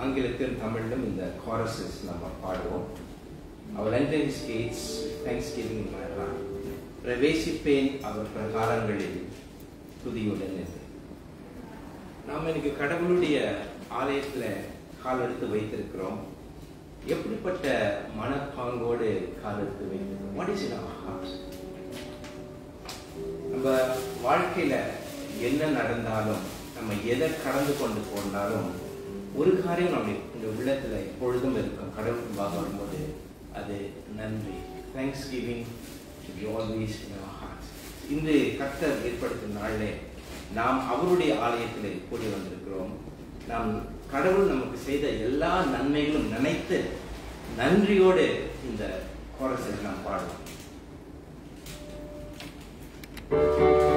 ஆங்கிலத்திலும் தமிழிலும் இந்த காரஸஸ் நம்ம பாடுவோம். அவர் என்ட்ரன்ஸ் கேட்ஸ் தேங்க்ஸ் கிவிங் மாதிரிலாம் பிரவேசிப்பேன் அவர் பிரகாரங்களில் துதியுடன் என்று. நாம் இன்னைக்கு கடவுளுடைய ஆலயத்தில் கால் எடுத்து வைத்திருக்கிறோம். எப்படிப்பட்ட மனப்பாங்கோடு கால் எடுத்து வைத்திருக்கிறோம்? வாட் இஸ் இன் ஹார்ட் நம்ம வாழ்க்கையில் என்ன நடந்தாலும் நம்ம எதை கடந்து கொண்டு போனாலும் ஒரு காரியம் நம்ம இந்த உள்ளத்துல எப்பொழுதும் இருக்கும். கடவுள் முன்பாக வரும்போது அது நன்றி. Thanksgiving to be always in இன்று கர்த்தர் ஏற்படுத்தும் நாளில் நாம் அவருடைய ஆலயத்தில் கூடி வந்திருக்கிறோம். நாம் கடவுள் நமக்கு செய்த எல்லா நன்மைகளும் நினைத்து நன்றியோடு இந்த கோரஸில் நாம் பாடுவோம் Thank you.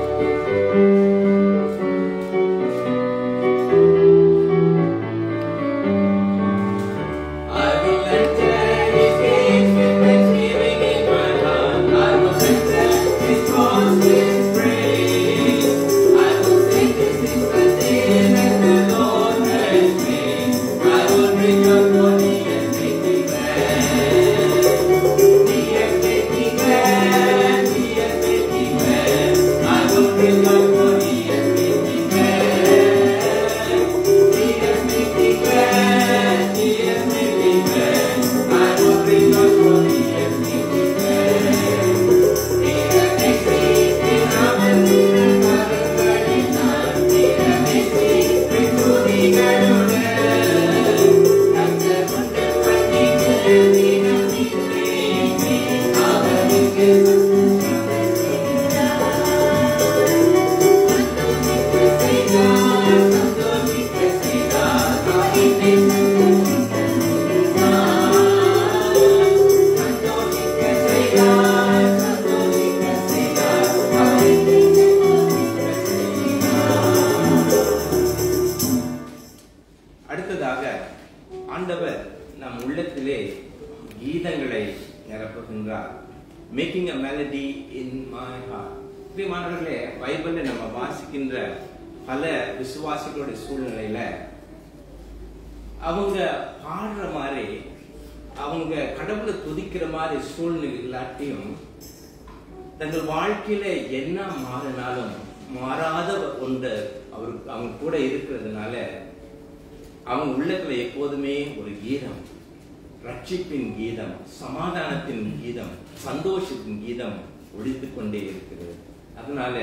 சமாதானத்தின் கீதம் சந்தோஷத்தின் கீதம் ஒழித்து கொண்டே இருக்கிறது. அதனால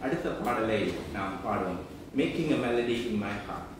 அடுத்த பாடலை நாம் பாடுவோம். Making a melody in my heart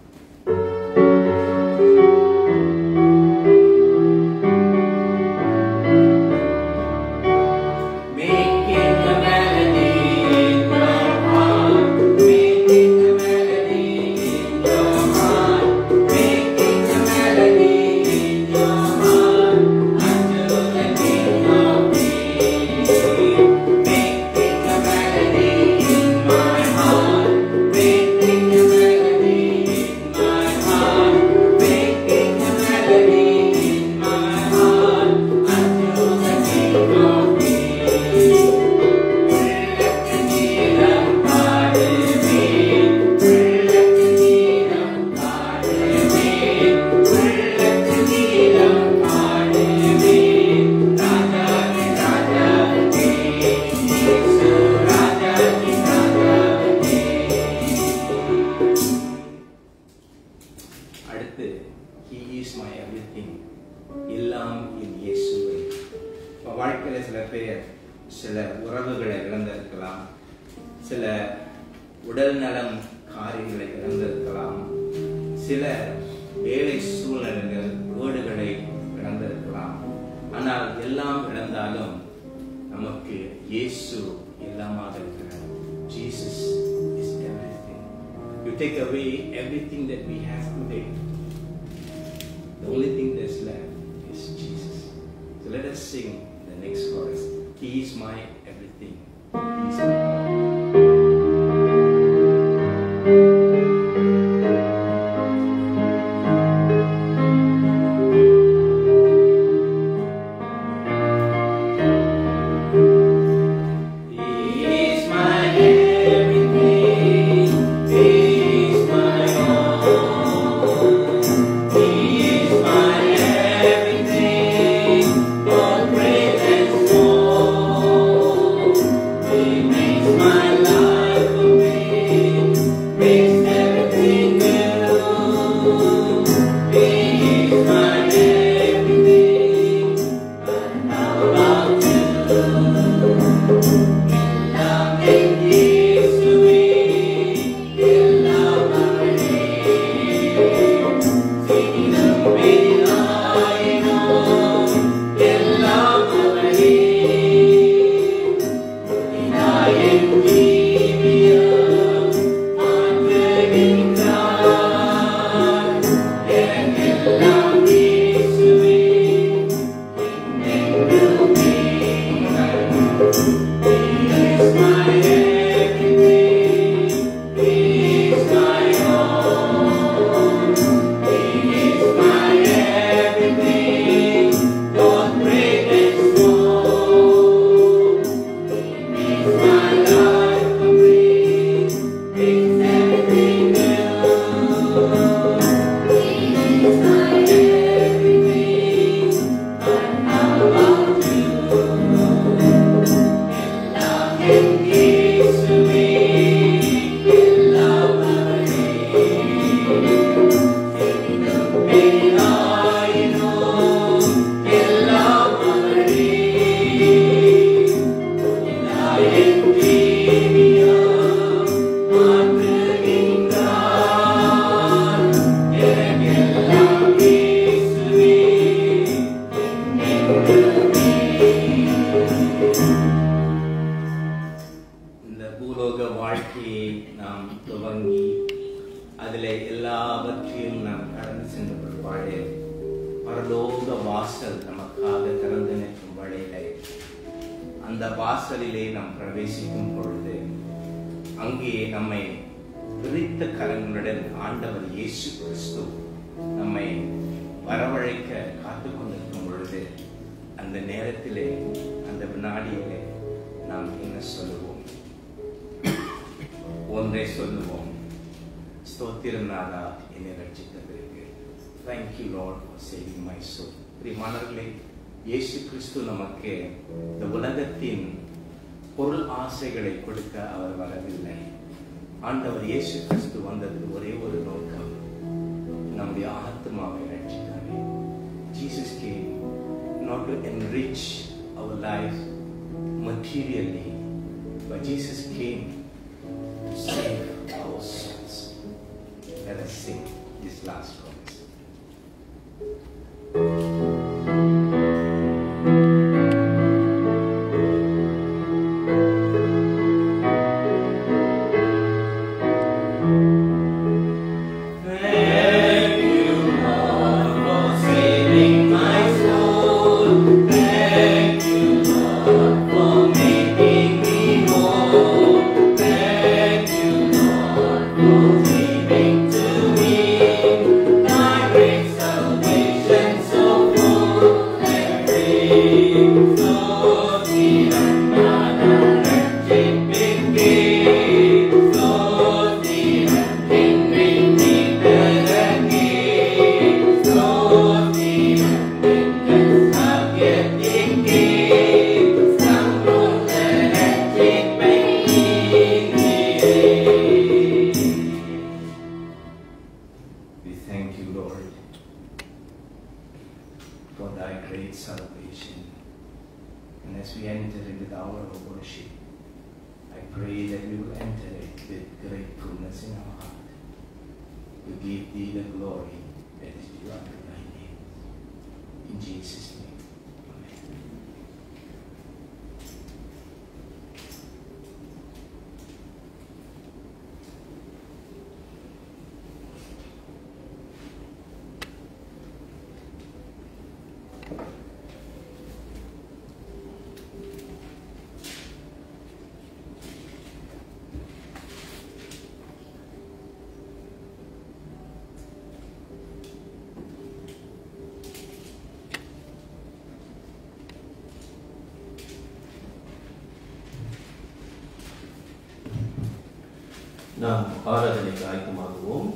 நாம் ஆராதனைக்கு ஆயத்தமாகுவோம்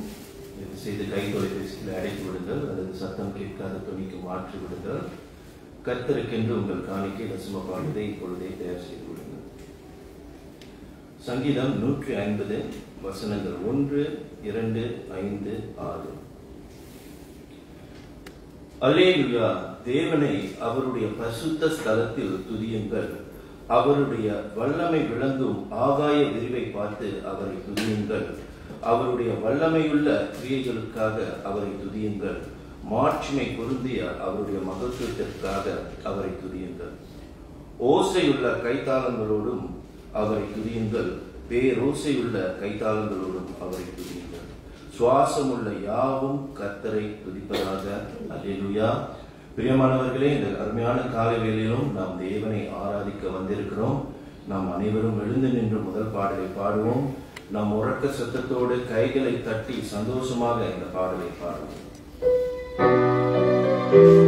செய்து கை தொலைபேசியில் அடைத்து விடுங்கள். அல்லது சத்தம் கேட்காத துணிக்கு மாற்றி விடுங்கள். கர்த்தருக்கென்று உங்கள் காணிக்கை தசம பாடுவதை இப்பொழுதே தயார் செய்து விடுங்கள். சங்கீதம் நூற்றி ஐம்பது வசனங்கள் ஒன்று இரண்டு ஐந்து ஆறு. அல்லேலுயா தேவனை அவருடைய பசுத்த ஸ்தலத்தில் துதியுங்கள். அவருடைய வல்லமை விளங்கும் ஆகாய விரிவை பார்த்து அவரை துதியுங்கள். அவருடைய வல்லமையுள்ள கிரியைகளுக்காக அவரை துதியுங்கள். மாட்சிமை பொருந்திய அவருடைய மகத்துவத்திற்காக அவரை துதியுங்கள். ஓசையுள்ள கைத்தாளங்களோடும் அவரை துதியுங்கள். பேரோசையுள்ள கைத்தாளங்களோடும் அவரை துதியுங்கள். சுவாசமுள்ள யாவும் கர்த்தரை துதிப்பதாக. அல்லேலூயா. பிரியமானவர்களே இந்த அருமையான காலை வேளையிலும் நாம் தேவனை ஆராதிக்க வந்திருக்கிறோம். நாம் அனைவரும் எழுந்து நின்று முதல் பாடலை பாடுவோம். நாம் உறக்க சத்தத்தோடு கைகளை தட்டி சந்தோஷமாக இந்த பாடலை பாடுவோம். Thank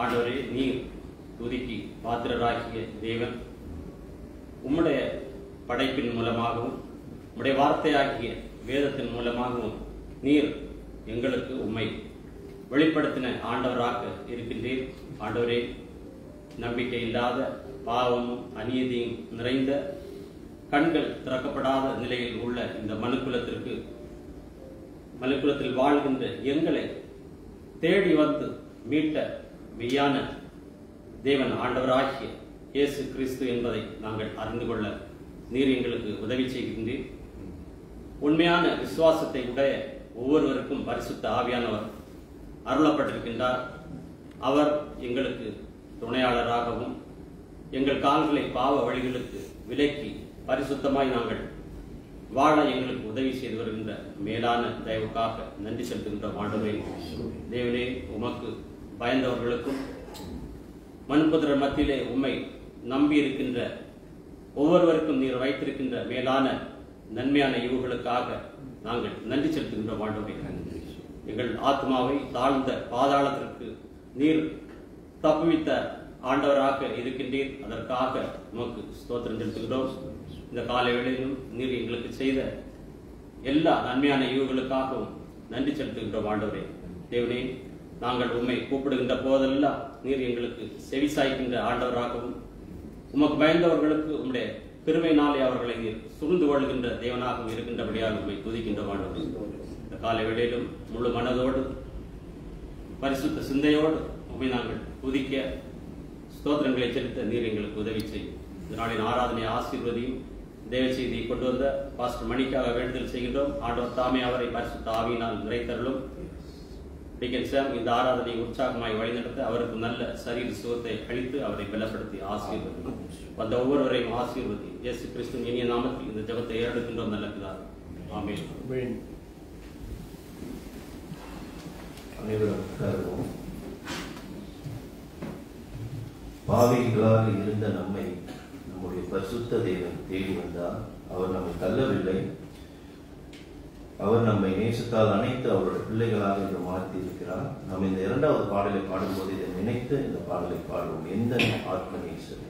ஆண்டவரே நீர் துதிக்கு பாத்திரராகிய தேவன். உம்முடைய படைப்பின் மூலமாகவும் உம்முடைய வார்த்தையாகிய வேதத்தின் மூலமாகவும் நீர் எங்களுக்கு உண்மை வெளிப்படுத்தின ஆண்டவராக இருக்கின்றீர். ஆண்டவரே நம்பிக்கை இல்லாத பாவமும் அநீதியும் நிறைந்த கண்கள் திறக்கப்படாத நிலையில் உள்ள இந்த மனுக்குலத்திற்கு மனுக்குலத்தில் வாழ்கின்ற எங்களை தேடி வந்து மீட்ட மெய்யான தேவன் ஆண்டவராகிய இயேசு கிறிஸ்து என்பதை நாங்கள் அறிந்து கொள்ள நீர் எங்களுக்கு உதவி செய்கின்றீர். உண்மையான விசுவாசத்தை உடைய ஒவ்வொருவருக்கும் பரிசுத்த ஆவியானவர் அருளப்பட்டிருக்கின்றார். அவர் எங்களுக்கு துணையாளராகவும் எங்கள் கால்களை பாவ வழிகளுக்கு விலக்கி பரிசுத்தமாய் நாங்கள் வாழ எங்களுக்கு உதவி செய்து வருகின்ற மேலான தயவுக்காக நன்றி செலுத்துகின்ற ஆண்டவரே தேவனே உமக்கு பயந்தவர்களுக்கும் மண்புதர் மத்தியிலே உண்மை நம்பி இருக்கின்ற ஒவ்வொருவருக்கும் நீர் வைத்திருக்கின்ற மேலான நன்மையான இவுகளுக்காக நாங்கள் நன்றி செலுத்துகின்ற ஆண்டவரே எங்கள் ஆத்மாவை தாழ்ந்த பாதாளத்திற்கு நீர் தப்புவித்த ஆண்டவராக இருக்கின்றீர். அதற்காக நமக்கு ஸ்தோத்திரம் செலுத்துகிறோம். இந்த காலை வேளையிலும் நீர் எங்களுக்கு செய்த எல்லா நன்மையான ஈவுகளுக்காகவும் நன்றி செலுத்துகின்ற ஆண்டவரே தேவனே நாங்கள் உம்மை கூப்பிடுகின்ற போதெல்லாம் நீர் எங்களுக்கு செவி சாய்க்கின்ற ஆண்டவராகவும் உமக்கு பயந்தவர்களுக்கு உம்முடைய நாளை அவர்களை நீர் சுருந்து கொள்கின்ற தேவனாகவும் இருக்கின்றபடியாக உண்மை துதிக்கின்ற ஆண்டவரே. இந்த காலை வேளையிலும் முழு மனதோடு பரிசுத்த சிந்தையோடு உண்மை நாங்கள் துதிக்க ஸ்தோத்திரங்களை செலுத்த நீர் எங்களுக்கு உதவி செய்யும். இந்த நாளின் ஆராதனை ஆசீர்வதியும் தேவ செய்தியை கொண்டு வந்த பாஸ்டர் மணிக்காக வேண்டுதல் செய்கின்றோம். ஆண்டவர் தாமே அவரை பரிசுத்த ஆவியினால் நிறைத்தருளும். டிகன் சாம் இந்த ஆராதனையை உற்சாகமாய் வழிநடத்த அவருக்கு நல்ல சரீர சுகத்தை அளித்து அவரை பலப்படுத்தி ஆசீர்வதி வந்த ஒவ்வொருவரையும் ஆசீர்வதி. இயேசு கிறிஸ்துவின் இனிய நாமத்தில் இந்த ஜெபத்தை ஏறெடுக்கின்றோம் நல்ல அனைவரும் உட்காருவோம் பாவிகளாக இருந்த நம்மை நம்முடைய பரிசுத்த தேவன் தேடி வந்தார். அவர் நம்மை தள்ளவில்லை. அவர் நம்மை நேசித்தால் அனைத்து அவருடைய பிள்ளைகளாக இன்று மாற்றி இருக்கிறார் நாம் இந்த இரண்டாவது பாடலை பாடும்போது இதை நினைத்து இந்த பாடலை பாடுவோம். எந்த ஆத்ம நேசம்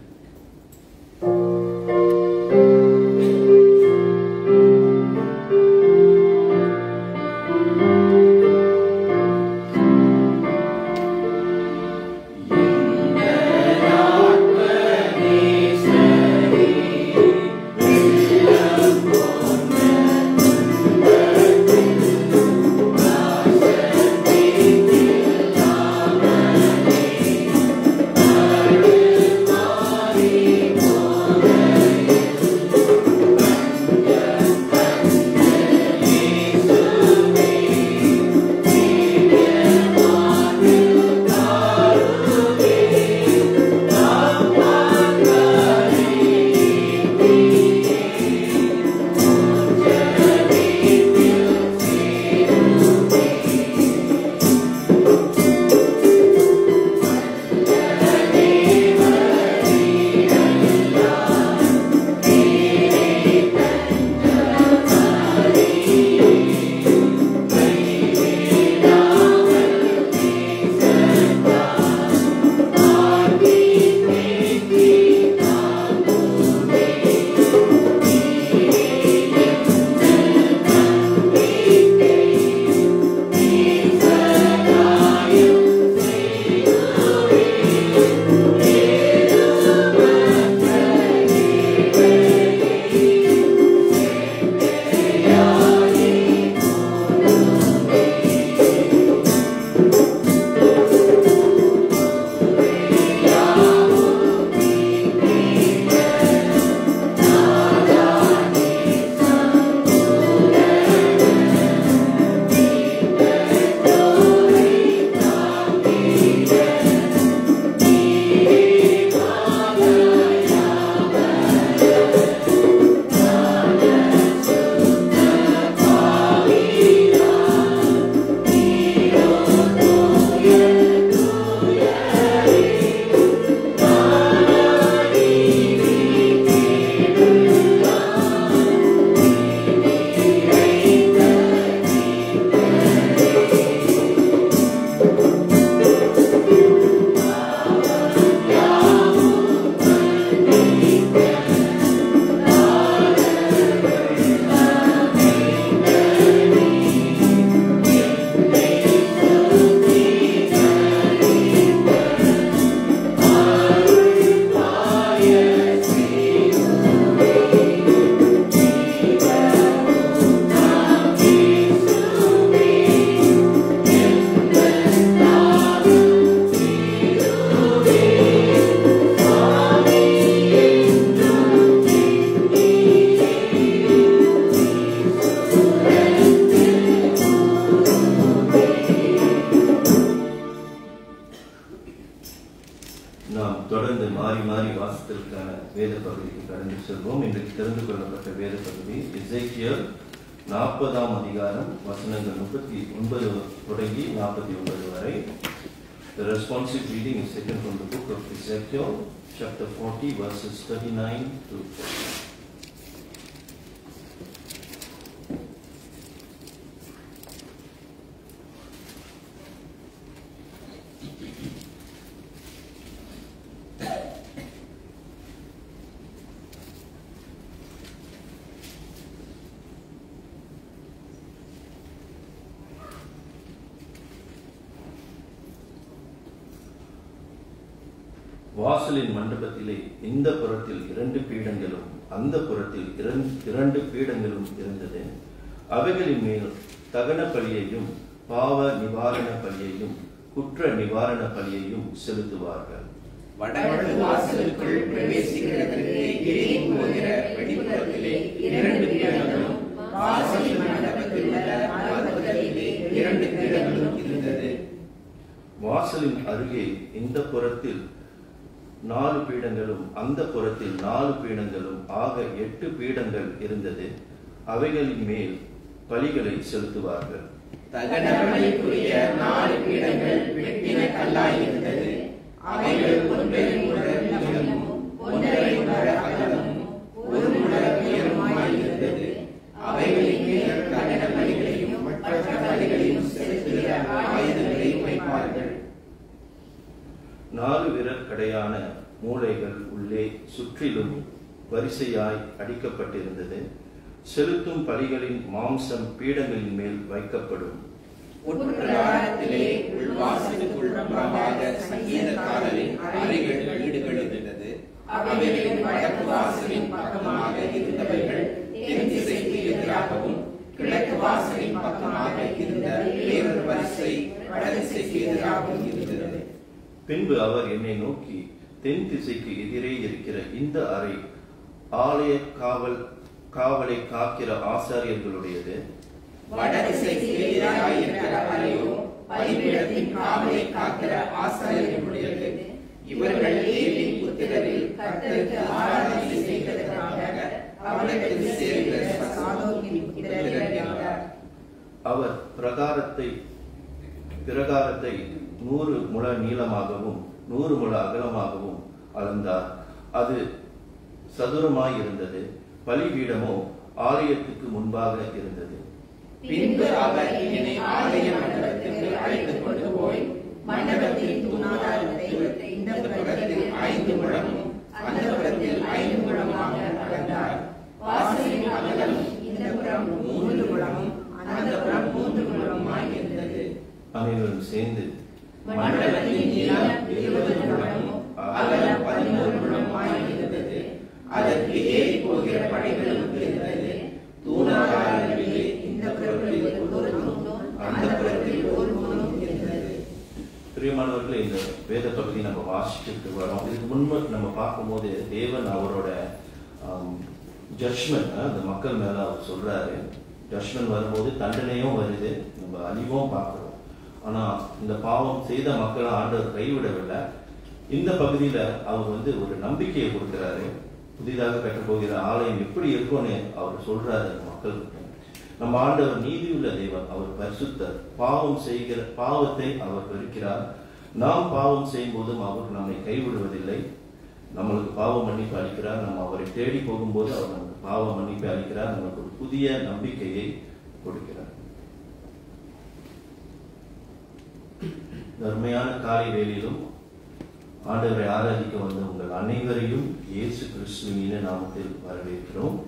Ezekiel, chapter 40, verses 39 to 40. அவைகளின் மேல் தகன பலியையும் பாவ நிவாரண பலியையும் குற்ற நிவாரண பலியையும் செலுத்துவார்கள். வடக்கு வாசலுக்குள் பிரவேசிக்கிறதற்கு எதிரே போகிற வெளிப்புறத்திலே இரண்டு பீடங்களும் வாசலின் மண்டபத்தில் உள்ள மறுபுறத்திலே இரண்டு பீடங்களும் இருந்தது. வாசலின் அருகே இந்த புறத்தில் நாலு பீடங்களும் அந்த புறத்தில் நாலு பீடங்களும் ஆக எட்டு பீடங்கள் இருந்தது. அவைகளின் மேல் பலிகளை செலுத்துவார்கள். தகன பலிக்குரிய நாலு பீடங்கள் வெட்டின கல்லாய் இருந்தது அவைகள் ஒன்றரை முழ நீளமும் ஒன்றரை முழ அகலமும் ஒரு முழ உயரமாய் இருந்தது அவைகளின் மேல் தகன பலிகளையும் மற்ற பலிகளையும் செலுத்துகிற ஆயுதங்களை வைப்பார்கள். நாலு விரற்கடையான மூலைகள் உள்ளே சுற்றிலும் வரிசையாய் அடிக்கப்பட்டிருந்தது. செலுத்தும் பலிகளின் மாம்சம் பீடங்களின் மேல் வைக்கப்படும். அவைகளின் வடக்கு வாசலின் பக்கமாக இருந்தவைகள் தென் திசைக்கு எதிராகவும் கிழக்கு வாசலின் பக்கமாக இருந்த வேறொரு வரிசை வடதிசைக்கு எதிராகவும் இருந்தது. பின்பு அவர் என்னை நோக்கி தென் திசைக்கு எதிரே இருக்கிற இந்த அறை ஆலய காவல் காவலை காக்கிற ஆசாரியர்களுடையது இருக்கிற பலிபீடத்தின் காவலை காக்கிற ஆசாரியர்களுடையது இவர்கள் புத்திரரில் கர்த்தருக்கு ஆராதனை அவர்களுக்கு சாதோக்கின் அவர் பிரகாரத்தை பிரகாரத்தை நூறு முழ நீளமாகவும் நூறு முழ அகலமாகவும் அளந்தார். அது சதுரமாய் இருந்தது பலிபீடமோ ஆலயத்துக்கு முன்பாக இருந்தது. பின்பு அவர் என்னை ஆலய மண்டபத்திற்கு அழைத்துக் கொண்டு போய் மண்டபத்தின் தூணாதாரத்தை இந்த புறத்தில் ஐந்து முழமும் அந்த புறத்தில் ஐந்து முழமாக அளந்தார் வாசலின் அகலம் இந்த புறம் மூன்று முழமும் அந்த புறம் மூன்று முழமாய் இருந்தது. அனைவரும் சேர்ந்து மண்டபத்தின் நீளம் இருபது முழமும் அகலம் பதினோரு முழமாய் இருந்தது. அதற்கு போகிற படைகளும் இருந்தது இந்த புறத்தில் ஒரு தூணும் அந்த புறத்தில் ஒரு தூணும் இருந்தது பிரியமானவர்களே இந்த வேத பகுதி நம்ம வாசிச்சுட்டு வரோம். இதுக்கு முன்பு நம்ம பார்க்கும்போது தேவன் அவரோட ஜட்மெண்ட் அந்த மக்கள் மேல அவர் சொல்றாரு. ஜட்மெண்ட் வரும்போது தண்டனையும் வருது. நம்ம அழிவும் பார்க்கிறோம். ஆனா இந்த பாவம் செய்த மக்களை ஆண்டவர் கைவிடவில்லை. இந்த பகுதியில அவர் வந்து ஒரு நம்பிக்கையை கொடுக்கிறாரு. புதிதாக கட்டப்போகிற ஆலயம் எப்படி இருக்கும்னு அவர் சொல்றாரு மக்களுக்கு நம்ம ஆண்டவர் நீதியுள்ள தெய்வம் அவர் பரிசுத்தர். பாவம் செய்கிற பாவத்தை அவர் பெருக்கிறார் நாம் பாவம் செய்யும் போதும் அவர் நம்மை கைவிடுவதில்லை. நம்மளுக்கு பாவ மன்னிப்பு அளிக்கிறார். நம்ம அவரை தேடி போகும்போது அவர் நமக்கு பாவ மன்னிப்பு அளிக்கிறார். நமக்கு ஒரு புதிய நம்பிக்கையை கொடுக்கிறார். தர்மையான காலை வேலையிலும் ஆண்டவரை ஆராதிக்க வந்த உங்கள் அனைவரையும் இயேசு கிறிஸ்துவின நாமத்தில் வரவேற்கிறோம்.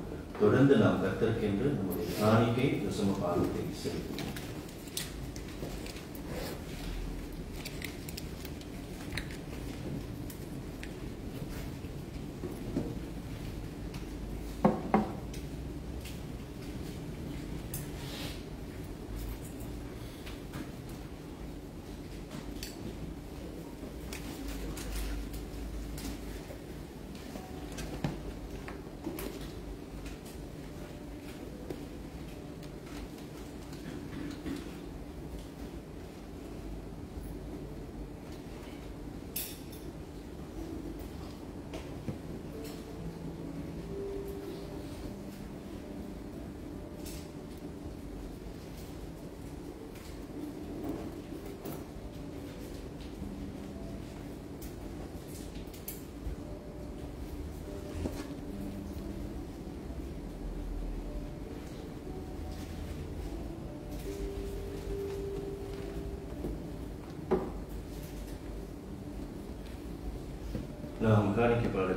தொடர்ந்து நாம் கத்திருக்கின்ற நம்முடைய காணிக்கை தசம பாகத்தை செலுத்துவோம். ذلك بار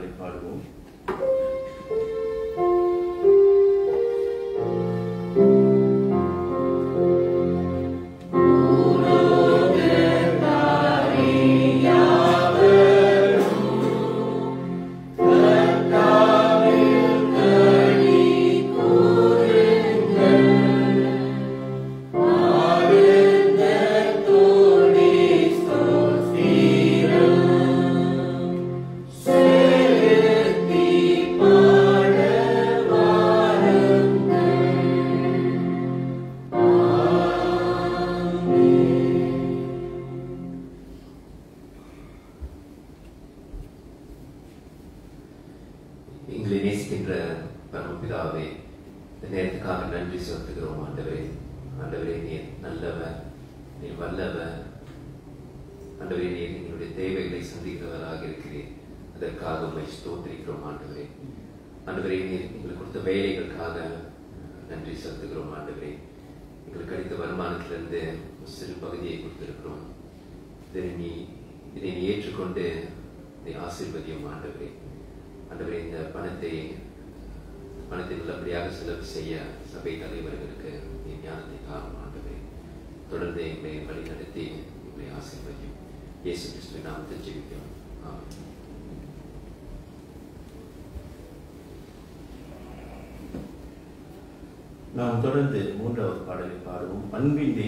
பாடுவோம் அன்பின் தேவன்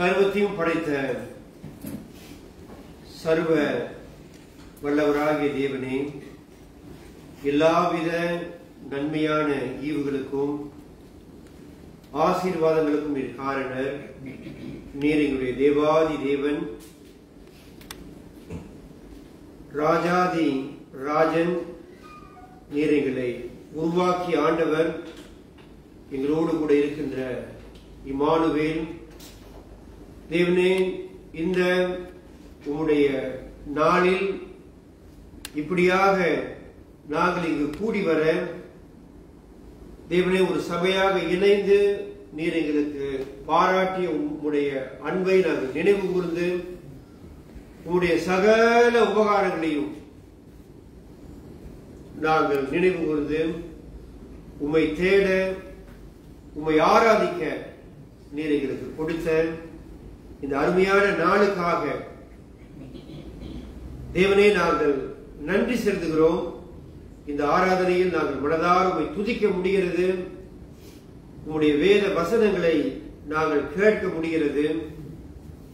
சர்வத்தையும் படைத்த சர்வ வல்லவராகிய தேவனே எல்லாவித நன்மையான ஈவுகளுக்கும் ஆசீர்வாதங்களுக்கும் காரணர். நீர் எங்களுடைய தேவாதி தேவன். ராஜாதி ராஜன். நீர் எங்களை உருவாக்கி ஆண்டவர். எங்களோடு கூட இருக்கின்ற இமானுவேல் தேவனே இந்த உம்முடைய நாளில் இப்படியாக நாங்கள் இங்கு கூடி வர தேவனே ஒரு சபையாக இணைந்து நீர் எங்களுக்கு பாராட்டிய உம்முடைய அன்பை நாங்கள் நினைவு கூர்ந்து உம்முடைய சகல உபகாரங்களையும் நாங்கள் நினைவு கூர்ந்து உம்மை தேட உம்மை ஆராதிக்க நீர் எங்களுக்கு கொடுத்த இந்த அருமையான நாளுக்காக தேவனே நாங்கள் நன்றி செலுத்துகிறோம். இந்த ஆராதனையில் நாங்கள் மனதார உண்மை துதிக்க முடிகிறது. உங்களுடைய வேத வசனங்களை நாங்கள் கேட்க முடிகிறது.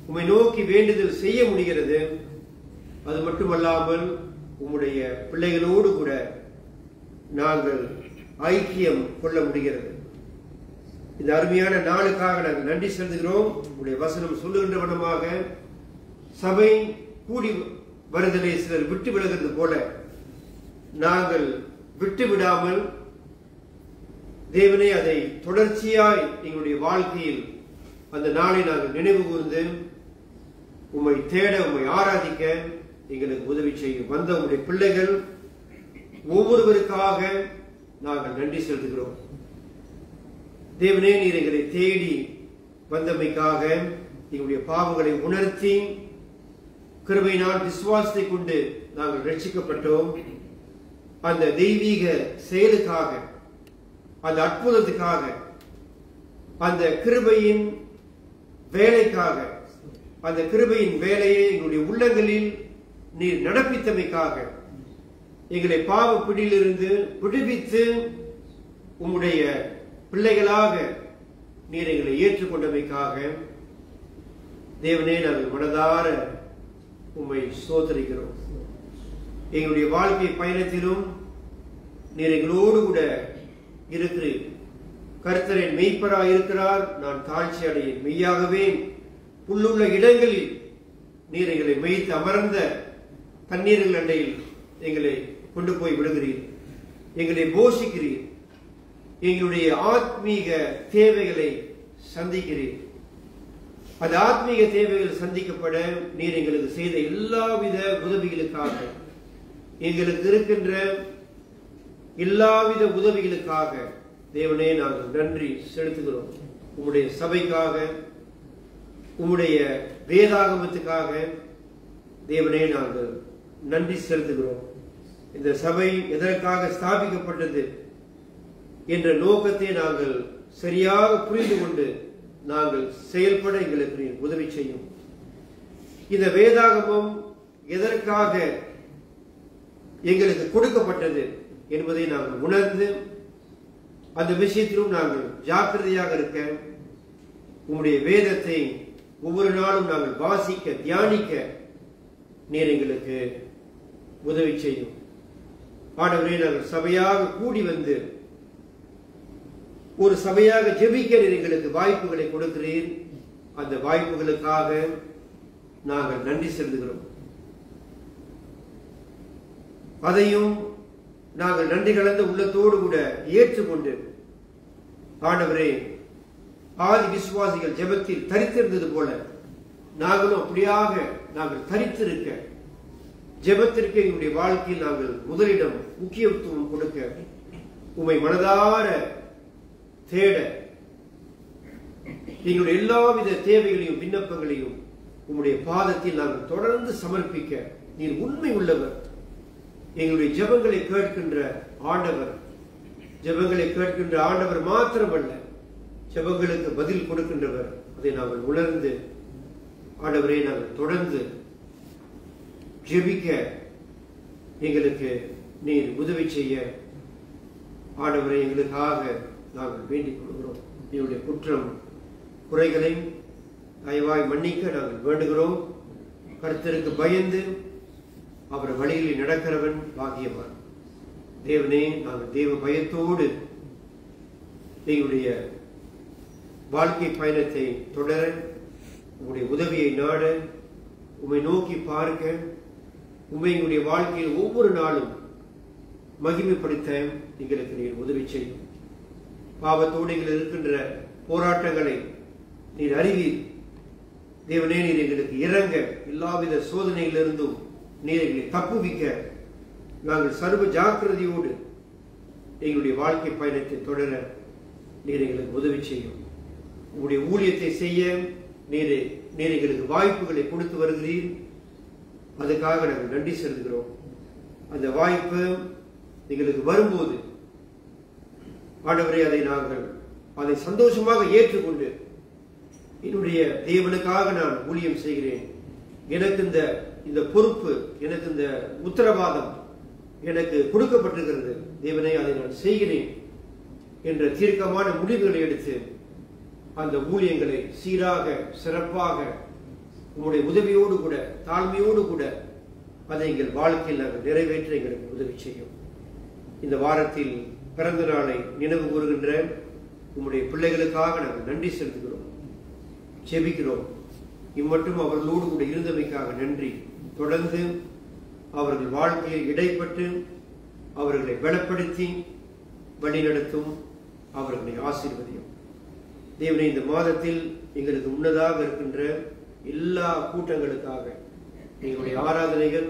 உம்மை நோக்கி வேண்டுதல் செய்ய முடிகிறது. அது மட்டுமல்லாமல் உம்முடைய பிள்ளைகளோடு கூட நாங்கள் ஐக்கியம் கொள்ள முடிகிறது. இந்த அருமையான நாளுக்காக நாங்கள் நன்றி செலுத்துகிறோம். உங்களுடைய வசனம் சொல்லுகின்ற விடமாக சபை கூடி வருதலை சிலர் விட்டு விலகிறது போல நாங்கள் விட்டு விடாமல் தேவனே அதை தொடர்ச்சியாய் எங்களுடைய வாழ்க்கையில் அந்த நாளை நாங்கள் நினைவு கூர்ந்து உம்மை தேட உம்மை ஆராதிக்க எங்களுக்கு உதவி செய்யும் வந்த உங்களுடைய பிள்ளைகள் ஒவ்வொருவருக்காக நாங்கள் நன்றி செலுத்துகிறோம். தேவனே நீர் எங்களை தேடி வந்தமைக்காக எங்களுடைய பாவங்களை உணர்த்தி கிருபையினால் விசுவாசத்தை கொண்டு நாங்கள் ரட்சிக்கப்பட்டோம் அந்த தெய்வீக செயலுக்காக அந்த அற்புதத்துக்காக அந்த கிருபையின் வேலைக்காக அந்த கிருபையின் வேலையை எங்களுடைய உள்ளங்களில் நீர் நடப்பித்தமைக்காக எங்களை பாவ பிடியிலிருந்து விடுவித்து உம்முடைய பிள்ளைகளாக நீர் எங்களை ஏற்றுக்கொண்டமைக்காக தேவனே நாங்கள் மனதார உண்மை சோதரிக்கிறோம் எங்களுடைய வாழ்க்கை பயணத்திலும் நீர் எங்களோடு கூட இருக்கிறீர் கர்த்தரின் மெய்ப்பராய் இருக்கிறார். நான் தாழ்ச்சி அடைய மெய்யாகவே புல்லுள்ள இடங்களில் நீர் எங்களை மெய்த்து அமர்ந்த தண்ணீர்கள் அண்டையில் எங்களை கொண்டு போய் விடுகிறீர். எங்களை போஷிக்கிறீர். எங்களுடைய ஆத்மீக தேவைகளை சந்திக்கிறீர் அந்த ஆத்மீக தேவைகள் சந்திக்கப்பட நீர் எங்களுக்கு செய்த எல்லாவித உதவிகளுக்காக எங்களுக்கு இருக்கின்ற எல்லாவித உதவிகளுக்காக தேவனே நாங்கள் நன்றி செலுத்துகிறோம். உங்களுடைய சபைக்காக உங்களுடைய வேதாகமத்துக்காக தேவனே நாங்கள் நன்றி செலுத்துகிறோம். இந்த சபை எதற்காக ஸ்தாபிக்கப்பட்டது? என்ற நோக்கத்தை நாங்கள் சரியாக புரிந்து கொண்டு நாங்கள் செயல்பட எங்களுக்கு உதவி செய்யும். இந்த வேதாகமம் எதற்காக எங்களுக்கு கொடுக்கப்பட்டது என்பதை நாங்கள் உணர்ந்து அந்த விஷயத்திலும் நாங்கள் ஜாக்கிரதையாக இருக்க உங்களுடைய வேதத்தை ஒவ்வொரு நாளும் நாங்கள் வாசிக்க தியானிக்க நீர் எங்களுக்கு உதவி செய்யும். ஆண்டவரே நாங்கள் சபையாக கூடி வந்து ஒரு சபையாக ஜெபிக்க எங்களுக்கு வாய்ப்புகளை கொடுக்கிறேன் அந்த வாய்ப்புகளுக்காக நாங்கள் நன்றி செலுத்துகிறோம். அதையும் நாங்கள் நன்றி கலந்த உள்ளத்தோடு கூட ஏற்றுக்கொண்டு ஆண்டவரே ஆதி விசுவாசிகள் ஜெபத்தில் தரித்திருந்தது போல நாங்களும் அப்படியாக நாங்கள் தரித்திருக்க ஜெபத்திற்கு எங்களுடைய வாழ்க்கையில் நாங்கள் முதலிடம் முக்கியத்துவம் கொடுக்க உமை மனதார தேட. எங்களுடைய எல்லாவித தேவைகளையும் விண்ணப்பங்களையும் உங்களுடைய பாதத்தில் நாங்கள் தொடர்ந்து சமர்ப்பிக்க நீர் உண்மை உள்ளவர். எங்களுடைய ஜெபங்களை கேட்கின்ற ஆண்டவர். ஜெபங்களை கேட்கின்ற ஆண்டவர் மாத்திரமல்ல ஜெபங்களுக்கு பதில் கொடுக்கின்றவர். அதை நாங்கள் உணர்ந்து ஆண்டவரை நாங்கள் தொடர்ந்து ஜெபிக்க எங்களுக்கு நீர் உதவி செய்ய. ஆண்டவரை எங்களுக்காக நாங்கள் வேண்டிக் கொள்கிறோம். எங்களுடைய குற்றம் குறைகளையும் தயவாய் மன்னிக்க நாங்கள் வேண்டுகிறோம். கருத்தருக்கு பயந்து அவர் வழியில் நடக்கிறவன் பாகியவான் தேவனே நாங்கள் தேவ பயத்தோடு எங்களுடைய வாழ்க்கை பயணத்தை தொடர உங்களுடைய உதவியை நாட உம்மை நோக்கி பார்க்க உம்மை எங்களுடைய வாழ்க்கையில் ஒவ்வொரு நாளும் மகிமைப்படுத்த எங்களுக்கு நீங்கள் உதவி செய்யும். பாவத்தோடு எங்கள் இருக்கின்ற போராட்டங்களை நீர் அறிவீர் தேவனே நீர் எங்களுக்கு இறங்க எல்லாவித சோதனைகளிலிருந்தும் நீர் எங்களை தப்புவிக்க. நாங்கள் சர்வ ஜாக்கிரதையோடு எங்களுடைய வாழ்க்கை பயணத்தை தொடர நீர் எங்களுக்கு உதவி செய்யும். உங்களுடைய ஊழியத்தை செய்ய நீர் நீர் எங்களுக்கு வாய்ப்புகளை கொடுத்து வருகிறீர். அதுக்காக நாங்கள் நன்றி செலுத்துகிறோம். அந்த வாய்ப்பு எங்களுக்கு வரும்போது ஆண்டவரே அதை நாங்கள் அதை சந்தோஷமாக ஏற்றுக்கொண்டு என்னுடைய தேவனுக்காக நான் ஊழியம் செய்கிறேன். எனக்கு இந்த இந்த பொறுப்பு எனக்கு இந்த உத்தரவாதம் எனக்கு கொடுக்கப்பட்டிருக்கிறது. தேவனை அதை நான் செய்கிறேன் என்ற தீர்க்கமான முடிவுகளை எடுத்து அந்த ஊழியங்களை சீராக சிறப்பாக உங்களுடைய உதவியோடு கூட தாழ்மையோடு கூட அதை எங்கள் வாழ்க்கையில் நாங்கள் நிறைவேற்ற எங்களுக்கு உதவி செய்யும். இந்த வாரத்தில் பிறந்த நாளை நினைவு கூறுகின்ற உங்களுடைய பிள்ளைகளுக்காக நாங்கள் நன்றி செலுத்துகிறோம். செபிக்கிறோம் இம்மட்டும் அவர்களோடு கூட இருந்தமைக்காக நன்றி. தொடர்ந்து அவர்கள் வாழ்க்கையில் இடைப்பட்டு அவர்களை பலப்படுத்தி வழிநடத்தும் அவர்களை ஆசீர்வதியும். தேவனை இந்த மாதத்தில் எங்களுக்கு முன்னதாக இருக்கின்ற எல்லா கூட்டங்களுக்காக எங்களுடைய ஆராதனைகள்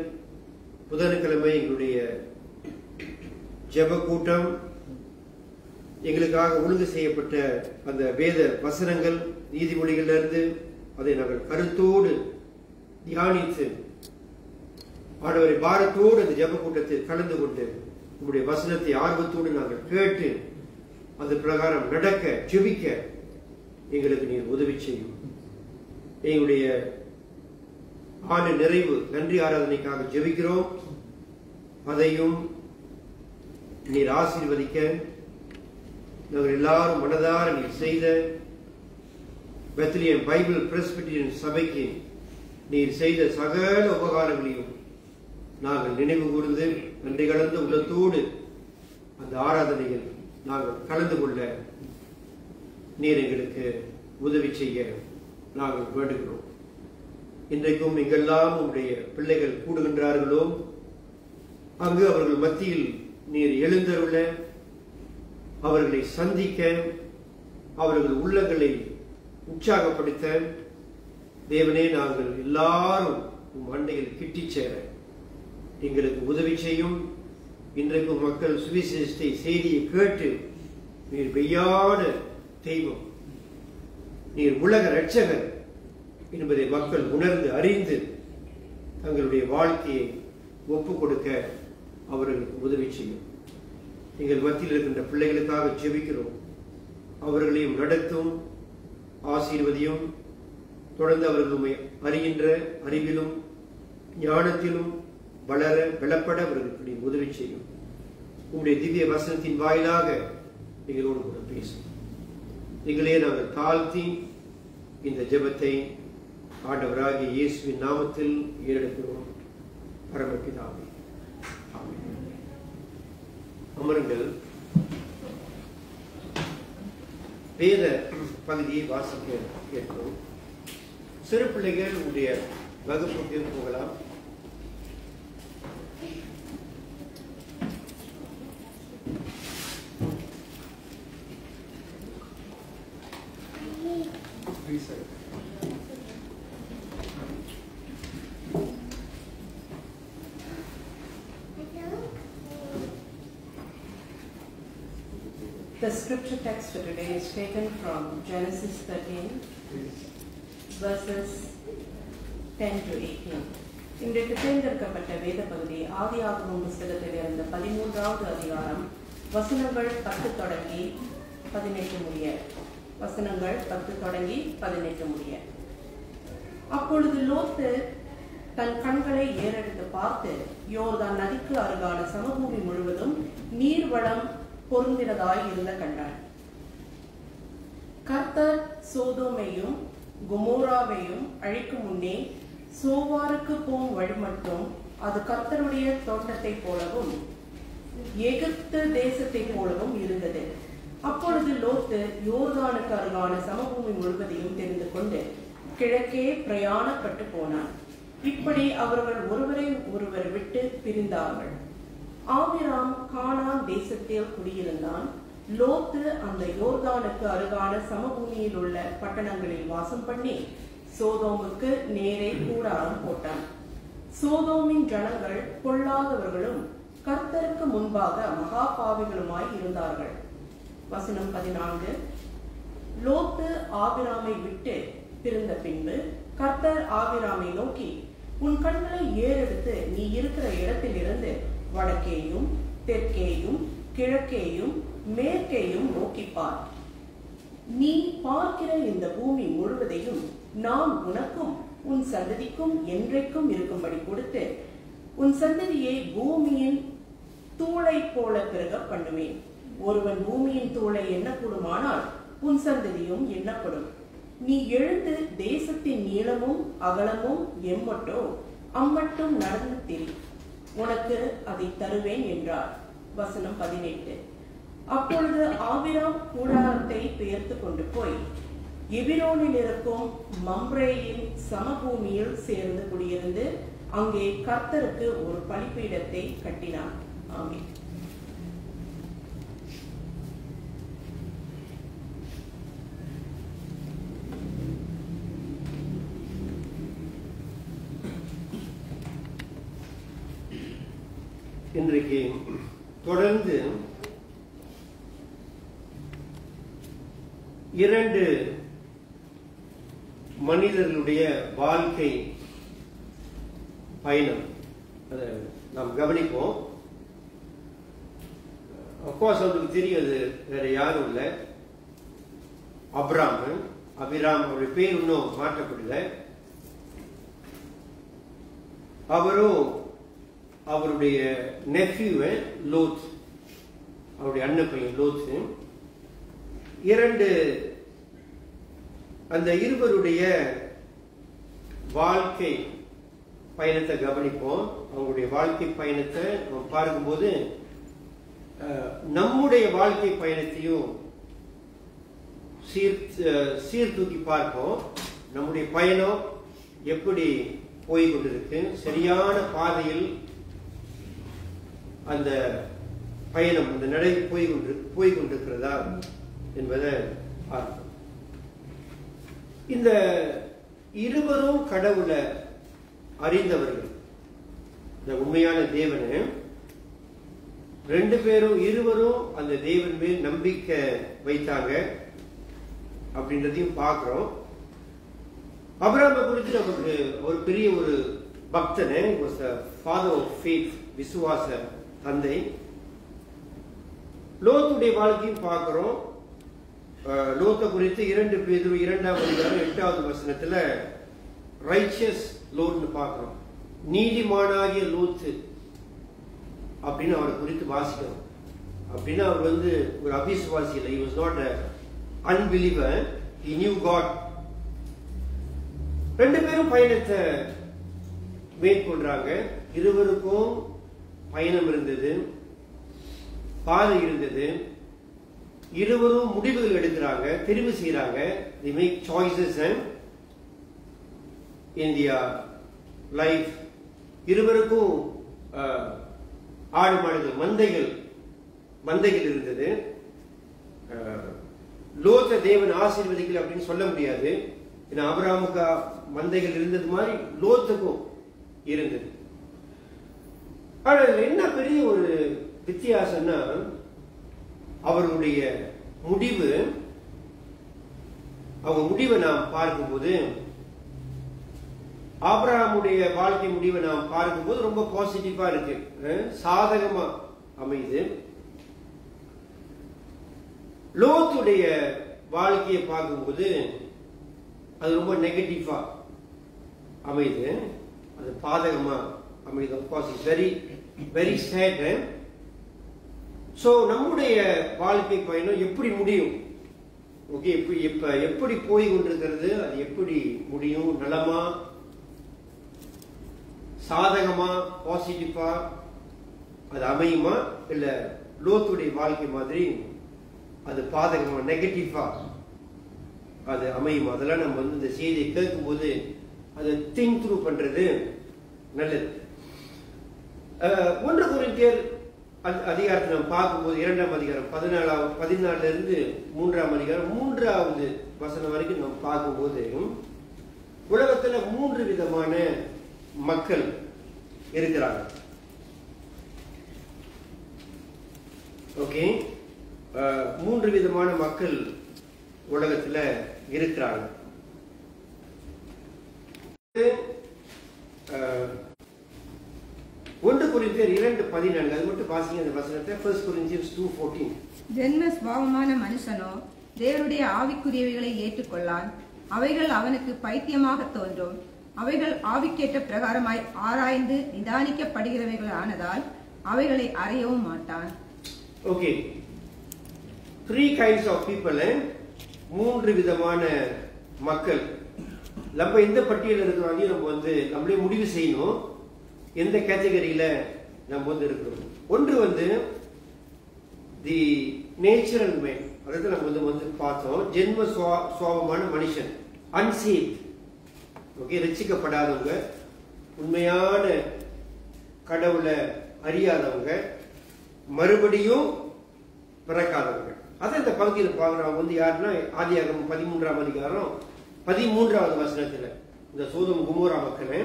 புதன்கிழமை எங்களுடைய ஜெப கூட்டம் எங்களுக்காக ஒழுங்கு செய்யப்பட்ட அந்த வேத வசனங்கள் நீதிமொழிகளிலிருந்து அதை நாங்கள் கருத்தோடு தியானித்து ஆண்டவரை பாரத்தோடு அந்த ஜெப கூட்டத்தில் கலந்து கொண்டு உங்களுடைய வசனத்தை ஆர்வத்தோடு நாங்கள் கேட்டு அது பிரகாரம் நடக்க ஜெபிக்க எங்களுக்கு நீர் உதவி செய்யும். எங்களுடைய ஆண்டு நிறைவு நன்றி ஆராதனைக்காக ஜெபிக்கிறோம். அதையும் நீர் ஆசீர்வதிக்க நாங்கள் எல்லாரும் மனதார நீ செய்த பெத்லியம் பைபிள் பிரஸ்பிட்டியன் சபைக்கு நீர் செய்த சகல உபகாரங்களையும் நாங்கள் நினைவு கூர்ந்து நன்றி கலந்த உள்ளத்தோடு அந்த ஆராதனையில் நாங்கள் கலந்து கொள்ள நீர் எங்களுக்கு உதவி செய்ய நாங்கள் வேண்டுகிறோம். இன்றைக்கும் இங்கெல்லாம் உங்களுடைய பிள்ளைகள் கூடுகின்றார்களோ? அங்கு அவர்கள் மத்தியில் நீர் எழுந்தருள்ள அவர்களை சந்திக்க அவர்கள் உள்ளங்களை உற்சாகப்படுத்த தேவனே நாங்கள் எல்லாரும் உம் அண்டையில் கிட்டி சேர. எங்களுக்கு உதவி செய்யும். இன்றைக்கு மக்கள் சுவிசேஷத்தை செய்தியை கேட்டு நீர் வெய்யான தெய்வம் நீர் உலக ரட்சகர் என்பதை மக்கள் உணர்ந்து அறிந்து தங்களுடைய வாழ்க்கையை ஒப்புக் கொடுக்க அவர்களுக்கு உதவி செய்யும். எங்கள் மத்தியில் இருக்கின்ற பிள்ளைகளுக்காக ஜெபிக்கிறோம். அவர்களையும் நடத்தும் ஆசீர்வதியும் தொடர்ந்து அவர்கள் உண்மை அறிகின்ற அறிவிலும் ஞானத்திலும் வளர பலப்பட அவர்களுக்கு உதவி செய்யும். உங்களுடைய திவ்ய வசனத்தின் வாயிலாக எங்களோடு கூட பேசும் எங்களே நாங்கள் தாழ்த்தி இந்த ஜெபத்தை ஆண்டவராகிய இயேசுவின் நாமத்தில் ஏறெடுக்கிறோம். பரமபிதாவே. அமருங்கள் வேத பகுதியை வாசிக்க கேட்கிறோம். சிறு பிள்ளைகள் உடைய வகுப்புக்கு போகலாம் is taken from Genesis 13, verses 10 to 18. இன்றைக்கு தேர்ந்தெடுக்கப்பட்ட வேத பகுதி ஆதியாகமம் புஸ்தகத்தில் இருந்த பதிமூன்றாவது அதிகாரம் வசனங்கள் பத்து தொடங்கி பதினெட்டு முடிய. வசனங்கள் பத்து தொடங்கி பதினெட்டு முடிய. அப்பொழுது லோத்து தன் கண்களை ஏறெடுத்து பார்த்து யோர்தான் நதிக்கு அருகான சமபூமி முழுவதும் நீர்வளம் பொருந்தினதாய் இருந்த கண்டான். கர்த்தர் சோதோமையும் குமோராவையும் அழிக்கும் முன்னே சோவாருக்கு போம் வழி மட்டும் அது கர்த்தருடைய தோட்டத்தைப் போலவும் எகிப்து தேசத்தை போலவும் இருந்தது. அப்பொழுது லோத்து யோர்தானுக்கு அருகான சமபூமி முழுவதையும் தெரிந்து கொண்டு கிழக்கே பிரயாணப்பட்டு போனான். இப்படி அவர்கள் ஒருவரை ஒருவர் விட்டு பிரிந்தார்கள். ஆமிராம் கானான் தேசத்தில் குடியிருந்தான். லோத்து அந்த யோர்தானுக்கு அருகான சமபூமியில் உள்ள பட்டணங்களில் வாசம் பண்ணி சோதோமுக்கு நேரே கூடாரம் போட்டான். சோதோமின் ஜனங்கள் பொல்லாதவர்களும் கர்த்தருக்கு முன்பாக மகா பாவிகளுமாய் இருந்தார்கள். வசனம் பதினான்கு. லோத்து ஆபிராமை விட்டு பிரிந்த பின்பு கர்த்தர் ஆபிராமை நோக்கி உன் கண்களை ஏறெடுத்து நீ இருக்கிற இடத்திலிருந்து வடக்கேயும் தெற்கேயும் கிழக்கேயும் மேற்கேயும் நோக்கிப்பார். நீ பார்க்கிற இந்த பூமி முழுவதையும் நான் உனக்கும் உன் சந்ததிக்கும் என்றைக்கும் இருக்கும்படி கொடுத்து உன் சந்ததியை பூமியின் தூளை போல பிறக பண்ணுவேன். ஒருவன் பூமியின் தூளை எண்ணக்கூடுமானால் உன் சந்ததியும் எண்ணப்படும். நீ எழுந்து தேசத்தின் நீளமும் அகலமும் எம்மட்டோ அம்மட்டும் நடந்து திரி. உனக்கு அதை தருவேன் என்றார். வசனம் பதினெட்டு. அப்பொழுது ஆவிராம் கூடாரத்தை பெயர்த்து கொண்டு போய் எபிரோனில் இருக்கும் மம்ரேயின் சமபூமியில் சேர்ந்து குடியிருந்து அங்கே கர்த்தருக்கு ஒரு பலிப்பீடத்தை கட்டினான். ஆமே இன்றைக்கு தொடர்ந்து இரண்டு மனிதர்களுடைய வாழ்க்கை பயணம். அதை நாம் கவனிப்போம். அப்கோர்ஸ் அவருக்கு தெரியும் அது வேற யாரும் இல்லை. அப்ராம் அபிராம் அவருடைய பேர் இன்னும் மாற்றப்படல. அவரும் அவருடைய நெஃப்யூவை லோத் அவருடைய அண்ணன் பையன் லோத் இரண்டு அந்த இருவருடைய வாழ்க்கை பயணத்தை கவனிப்போம். அவங்களுடைய வாழ்க்கை பயணத்தை நம்ம பார்க்கும்போது நம்முடைய வாழ்க்கை பயணத்தையும் சீர் சீர்தூக்கி பார்ப்போம். நம்முடைய பயணம் எப்படி போய் கொண்டிருக்கு சரியான பாதையில் அந்த பயணம் அந்த நடை போய் கொண்டு போய் கொண்டிருக்கிறதா என்பதை பார்ப்போம். இந்த இருவரும் கடவுளை அறிந்தவர்கள். இந்த உண்மையான தேவனை ரெண்டு பேரும் இருவரும் அந்த தேவன் மேல் நம்பிக்கை வைத்தாங்க அப்படின்றதையும் பார்க்கிறோம். அபிராம குறித்து நமக்கு ஒரு பெரிய ஒரு பக்தனை ஃபாதர் ஆஃப் ஃபேத் விசுவாச தந்தை. லோத்துடைய வாழ்க்கையும் பார்க்கிறோம். லோத்தை குறித்து இரண்டு பேர் இரண்டாம் அதிகாரம் எட்டாவது வசனத்துல ரைச்சியஸ் லோட்னு பார்க்கிறோம். நீதிமானாகிய லூத்து அப்படின்னு அவரை குறித்து வாசிக்கிறோம் அப்படின்னா அவர் வந்து ஒரு அபிசுவாசி இல்லை he was not a unbeliever he knew ரெண்டு பேரும் பயணத்தை மேற்கொள்றாங்க. இருவருக்கும் பயணம் இருந்தது பாதை இருந்தது. இருவரும் முடிவுகள் எடுக்கிறாங்க தெரிவு செய்யறாங்க they make choices in their life இருவருக்கும் ஆடு மாடுகள் மந்தைகள் மந்தைகள் இருந்தது. லோத்த தேவன் ஆசீர்வதிக்கல அப்படின்னு சொல்ல முடியாது. ஏன்னா ஆபிரகாமுக்கு மந்தைகள் இருந்தது மாதிரி லோத்துக்கும் இருந்தது. ஆனால் என்ன பெரிய ஒரு வித்தியாசம்னா அவர்களுடைய முடிவு அவங்க முடிவை நாம் பார்க்கும்போது ஆபராமுடைய வாழ்க்கை முடிவை நாம் பார்க்கும்போது ரொம்ப பாசிட்டிவா இருக்கு. சாதகமா அமையுது. லோத்துடைய வாழ்க்கையை பார்க்கும்போது அது ரொம்ப நெகட்டிவா அமையுது. அது பாதகமா அமையுது. Of course very very sad so நம்முடைய வாழ்க்கை பயணம் எப்படி முடியும்? ஓகே எப்படி இப்ப எப்படி போய் கொண்டிருக்கிறது? அது எப்படி முடியும்? நலமா? சாதகமா? பாசிட்டிவா அது அமையுமா? இல்ல லோத்துடைய வாழ்க்கை மாதிரி அது பாதகமா நெகட்டிவா அது அமையுமா? அதெல்லாம் நம்ம வந்து இந்த செய்தியை கேட்கும்போது அதை திங்க் த்ரூ பண்றது நல்லது. ஒன்று குறிந்தியர் அதிகாரத்தை நம்ம பார்க்கும்போது இரண்டாம் அதிகாரம் பதினாலாவது பதினாலுல இருந்து மூன்றாம் அதிகாரம் மூன்றாவது வசனம் வரைக்கும் நம்ம பார்க்கும்போது உலகத்துல மூன்று விதமான மக்கள் இருக்கிறாங்க. ஓகே அஹ், மூன்று விதமான மக்கள் உலகத்துல இருக்கிறாங்க. அஹ், ஒன்று குறிந்தியர் இரண்டு பதினான்கு அது மட்டும் வாசிங்க அந்த வசனத்தை. ஃபர்ஸ்ட் குறிந்தியர்ஸ் டூ ஃபோர்டீன் ஜென்ம சுபாவமான மனுஷனோ தேவனுடைய ஆவிக்குரியவைகளை ஏற்றுக்கொள்ளான். அவைகள் அவனுக்கு பைத்தியமாக தோன்றும். அவைகள் ஆவிக்கேற்ற பிரகாரமாய் ஆராய்ந்து நிதானிக்கப்படுகிறவைகள் ஆனதால் அவைகளை அறியவும் மாட்டான். Okay three kinds of people மூன்று விதமான மக்கள். நம்ம எந்த பட்டியலில் இருக்கிறோம் நம்ம வந்து நம்மளே முடிவு செய்யணும். எந்த கேட்டகரியில நம்ம வந்து இருக்கிறோம்? ஒன்று வந்து தி நேச்சுரல் மேன் அதாவது நம்ம வந்து வந்து பார்த்தோம் ஜென்ம சுவா- சுவாபமான மனுஷன் அன்சீட் ஓகே ரசிக்கப்படாதவங்க உண்மையான கடவுளை அறியாதவங்க மறுபடியும் பிறக்காதவங்க. அதை இந்த பகுதியில் பார்க்குறவங்க வந்து யாருன்னா ஆதியாகமம் பதிமூன்றாம் அதிகாரம் பதிமூன்றாவது வசனத்தில் இந்த சோதம் குமோரா மக்களை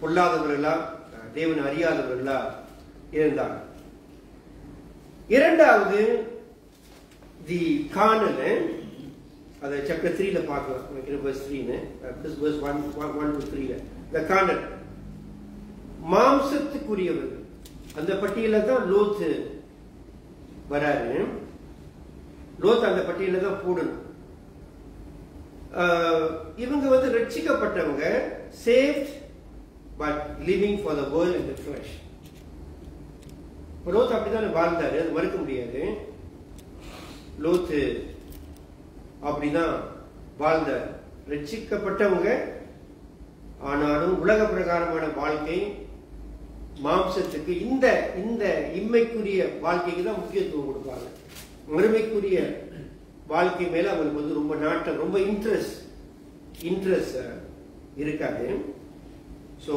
பொல்லாதவர்களா அஹ், தேவனை அறியாதவர்களா இருந்தாங்க. இரண்டாவது தி காணல் அதை சாப்டர் த்ரீல பார்க்கலாம். நினைக்கிறேன் பஸ் த்ரீன்னு பஸ் ஒன் ஒன் டு த்ரீல த காணல் மாம்சத்துக்குரியவர்கள். அந்த பட்டியல தான் லோத்து வராரு. லோத் அந்த பட்டியல தான் போடணும். இவங்க வந்து ரட்சிக்கப்பட்டவங்க saved but living for the world in the flesh Lot அப்படிதான் வாழ்ந்தாரு? அது மறுக்க முடியாது. லோத்து அப்படிதான் வாழ்ந்தார். ரட்சிக்கப்பட்டவங்க ஆனாலும் உலக பிரகாரமான வாழ்க்கை மாம்சத்துக்கு இந்த இந்த இம்மைக்குரிய வாழ்க்கைக்கு தான் முக்கியத்துவம் கொடுப்பாங்க. மறுமைக்குரிய வாழ்க்கை மேல அவங்களுக்கு வந்து ரொம்ப நாட்டம் ரொம்ப இன்ட்ரெஸ்ட் இன்ட்ரெஸ்ட் இருக்காது. ஸோ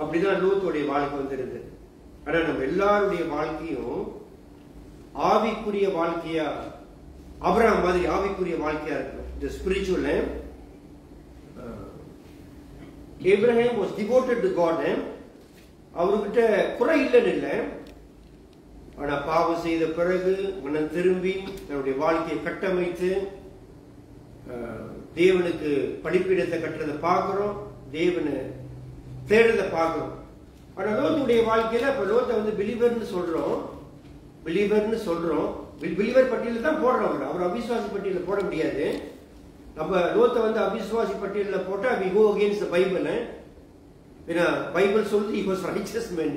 அப்படிதான் லூத்துடைய வாழ்க்கை வந்துருது ஆனா நம்ம எல்லாருடைய வாழ்க்கையும் ஆவிக்குரிய வாழ்க்கையா அபராம் மாதிரி ஆவிக்குரிய வாழ்க்கையா இருக்கும் இந்த spiritual Abraham was devoted to God அவர்கிட்ட குறை இல்லைன்னு இல்லை. ஆனா பாவம் செய்த பிறகு மனம் திரும்பி தன்னுடைய வாழ்க்கையை கட்டமைத்து uh, தேவனுக்கு படிப்பிடத்தை கட்டுறதை பார்க்கிறோம். தேவனை தேடுறதை பார்க்குறோம் ஆனால் லோத்துடைய வாழ்க்கையில் இப்போ லோத்தை வந்து பிலிவர்னு சொல்கிறோம் பிலிவர்னு சொல்கிறோம் பிலிவர் பட்டியலில் தான் போடுறோம் அவர் அவர் அவிசுவாசி பட்டியலில் போட முடியாது. நம்ம லோத்தை வந்து அவிசுவாசி பட்டியலில் போட்டால் we go against the Bible ஏன்னா பைபிள் சொல்லுது he was riches man